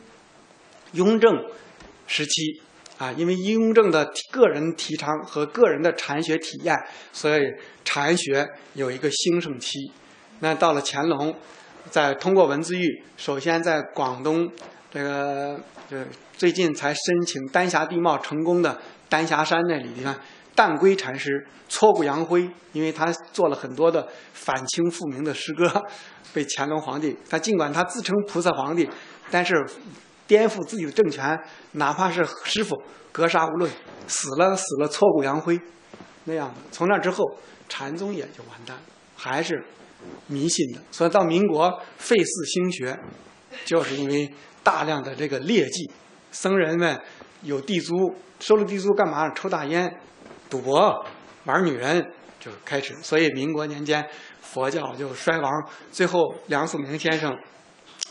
雍正时期啊，因为雍正的个人提倡和个人的禅学体验，所以禅学有一个兴盛期。那到了乾隆，在通过文字狱，首先在广东这个就最近才申请丹霞地貌成功的丹霞山那里，你看淡归禅师挫骨扬灰，因为他做了很多的反清复明的诗歌，被乾隆皇帝他尽管他自称菩萨皇帝，但是颠覆自己的政权，哪怕是师傅格杀无论，死了死了挫骨扬灰，那样的。从那之后，禅宗也就完蛋了，还是。迷信的，所以到民国废寺兴学，就是因为大量的这个劣迹，僧人们有地租，收了地租干嘛？抽大烟、赌博、玩女人，就开始。所以民国年间佛教就衰亡。最后梁漱溟先生，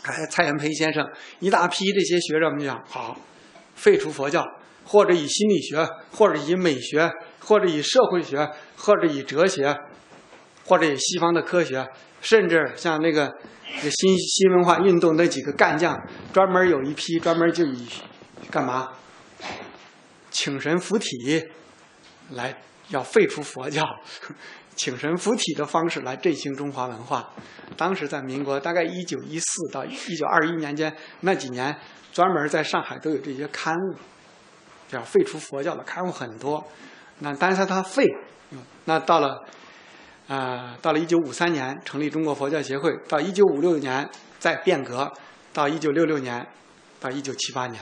还蔡元培先生，一大批这些学者们讲：好，废除佛教，或者以心理学，或者以美学，或者以社会学，或者以哲学。或者西方的科学，甚至像那个新新文化运动那几个干将，专门有一批专门就以干嘛请神附体来要废除佛教，请神附体的方式来振兴中华文化。当时在民国大概一九一四到一九二一年间那几年，专门在上海都有这些刊物，叫废除佛教的刊物很多。那但是他废，那到了。啊，到了一九五三年成立中国佛教协会，到一九五六年再变革，到一九六六年，到一九七八年，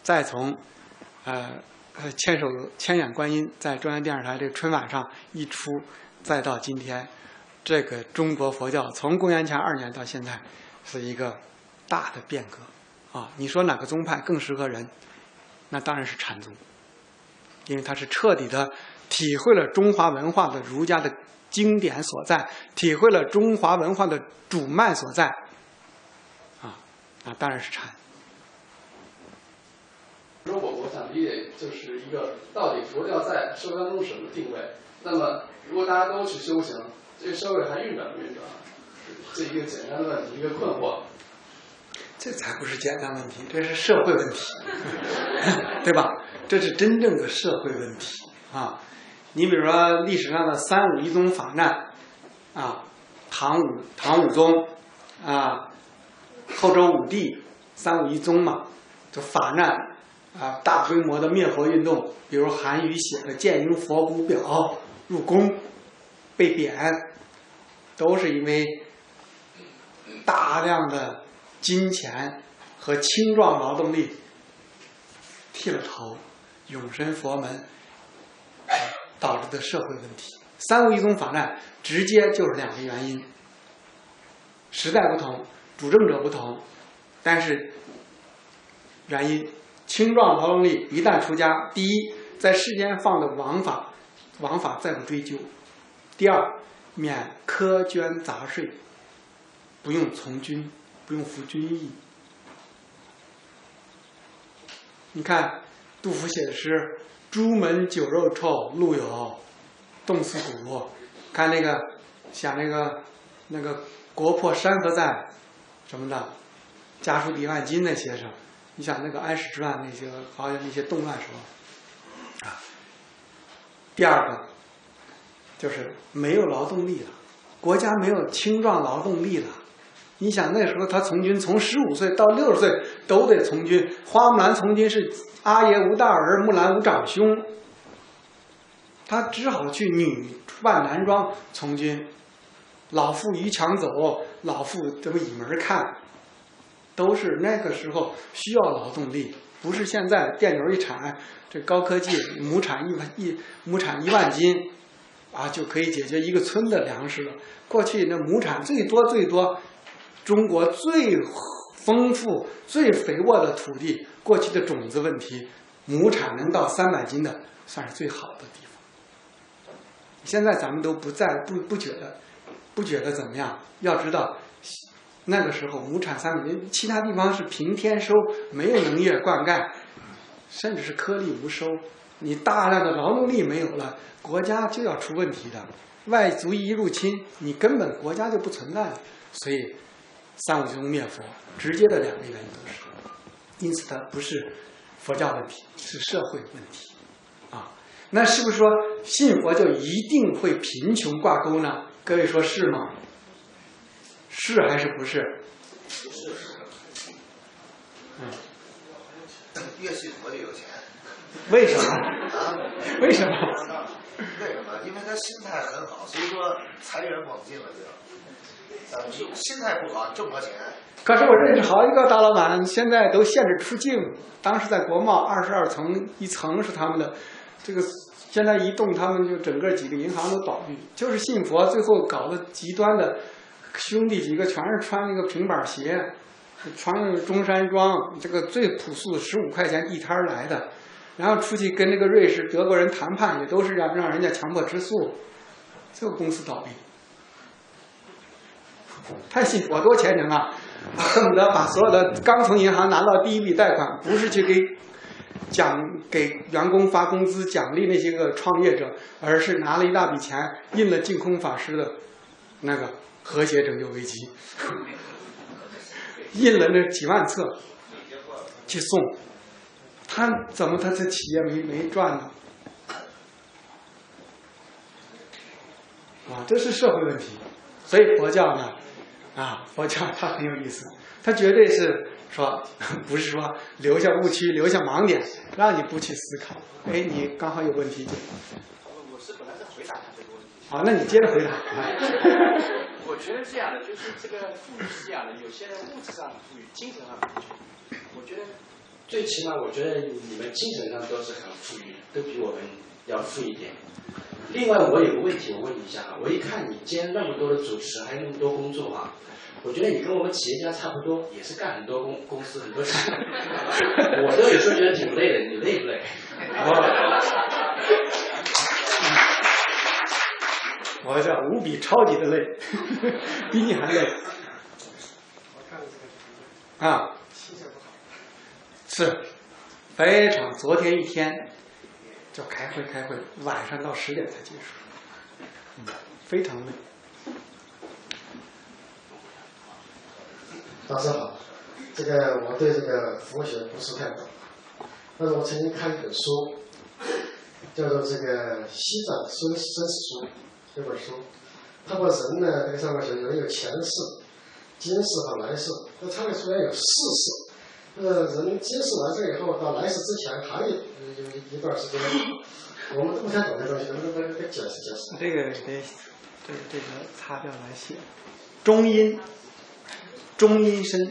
再从呃千手千眼观音在中央电视台这春晚上一出，再到今天，这个中国佛教从公元前二年到现在是一个大的变革啊！你说哪个宗派更适合人？那当然是禅宗，因为它是彻底的体会了中华文化的儒家的。经典所在，体会了中华文化的主脉所在，啊，那当然是禅。说我我想理解就是一个到底佛教在社会当中什么定位？那么如果大家都去修行，这个社会还运转不运转？这一个简单的问题，一个困惑。这才不是简单问题，这是社会问题，对吧？这是真正的社会问题啊。你比如说历史上的三武一宗法难，啊，唐武唐武宗，啊，后周武帝三武一宗嘛，就法难，啊，大规模的灭佛运动，比如韩愈写的《建英佛骨表》入宫，被贬，都是因为大量的金钱和青壮劳动力剃了头，永生佛门。导致的社会问题，三武一宗法难直接就是两个原因：时代不同，主政者不同。但是原因，青壮劳动力一旦出家，第一，在世间放的王法，王法再不追究；第二，免苛捐杂税，不用从军，不用服军役。你看杜甫写的诗。朱门酒肉臭，路有冻死骨。看那个，想那个，那个国破山河在，什么的，家书抵万金那些上，你想那个安史之乱那些，好像那些动乱时候，啊。第二个就是没有劳动力了，国家没有青壮劳动力了。你想那时候他从军，从十五岁到六十岁都得从军。花木兰从军是阿爷无大儿，木兰无长兄，他只好去女扮男装从军。老妇逾墙走，老妇这么倚门看，都是那个时候需要劳动力，不是现在电牛一产，这高科技亩产一万一亩产一万斤，啊就可以解决一个村的粮食了。过去那亩产最多最多。中国最丰富、最肥沃的土地，过去的种子问题，亩产能到三百斤的，算是最好的地方。现在咱们都不再不不觉得，不觉得怎么样？要知道，那个时候亩产三百斤，其他地方是平天收，没有农业灌溉，甚至是颗粒无收。你大量的劳动力没有了，国家就要出问题的。外族一入侵，你根本国家就不存在了。所以。三武宗灭佛，直接的两个原因都是，因此它不是佛教问题，是社会问题，啊，那是不是说信佛就一定会贫穷挂钩呢？各位说是吗？是还是不是？是。嗯。越信佛越有钱。为什么？啊？为什么？为什么？因为他心态很好，所以说财源广进了就。心态不好，挣不着钱。可是我认识好几个大老板，现在都限制出境。当时在国贸二十二层一层是他们的，这个现在一动，他们就整个几个银行都倒闭。就是信佛，最后搞得极端的，兄弟几个全是穿那个平板鞋，穿中山装，这个最朴素的十五块钱地摊来的，然后出去跟那个瑞士、德国人谈判，也都是让让人家强迫吃素，这个公司倒闭。太幸福，多虔诚啊！恨不得把所有的刚从银行拿到第一笔贷款，不是去给奖给员工发工资奖励那些个创业者，而是拿了一大笔钱印了净空法师的那个和谐拯救危机，印了那几万册去送，他怎么他这企业没没赚呢？啊，这是社会问题，所以佛教呢？啊，佛教它很有意思，它绝对是说，不是说留下误区、留下盲点，让你不去思考。哎，你刚好有问题。我是本来是回答他这个问题。好，那你接着回答。我觉得这样的，就是这个富裕是这样的，有些人物质上富裕，精神上富裕。我觉得，最起码我觉得你们精神上都是很富裕，都比我们要富一点。另外，我有个问题，我问你一下啊，我一看你兼那么多的主持，还有那么多工作啊，我觉得你跟我们企业家差不多，也是干很多公公司很多事。我都有时候觉得挺累的，你累不累？我我叫无比超级的累，比你还累。啊，是，非常。昨天一天。叫开会，开会，晚上到十点才结束，嗯，非常累。老师好，这个我对这个佛学不是太懂，但是我曾经看一本书，叫做《这个西藏生生死书》这本书，他把人呢，那个上面写人有前世、今世和来世，那他们虽然有四世，呃，人接触完事以后到来世之前还有有。一段时间，我们都不太懂这东西，能不能给解释解释？这个得，这个这个擦掉来写，中阴，中阴身，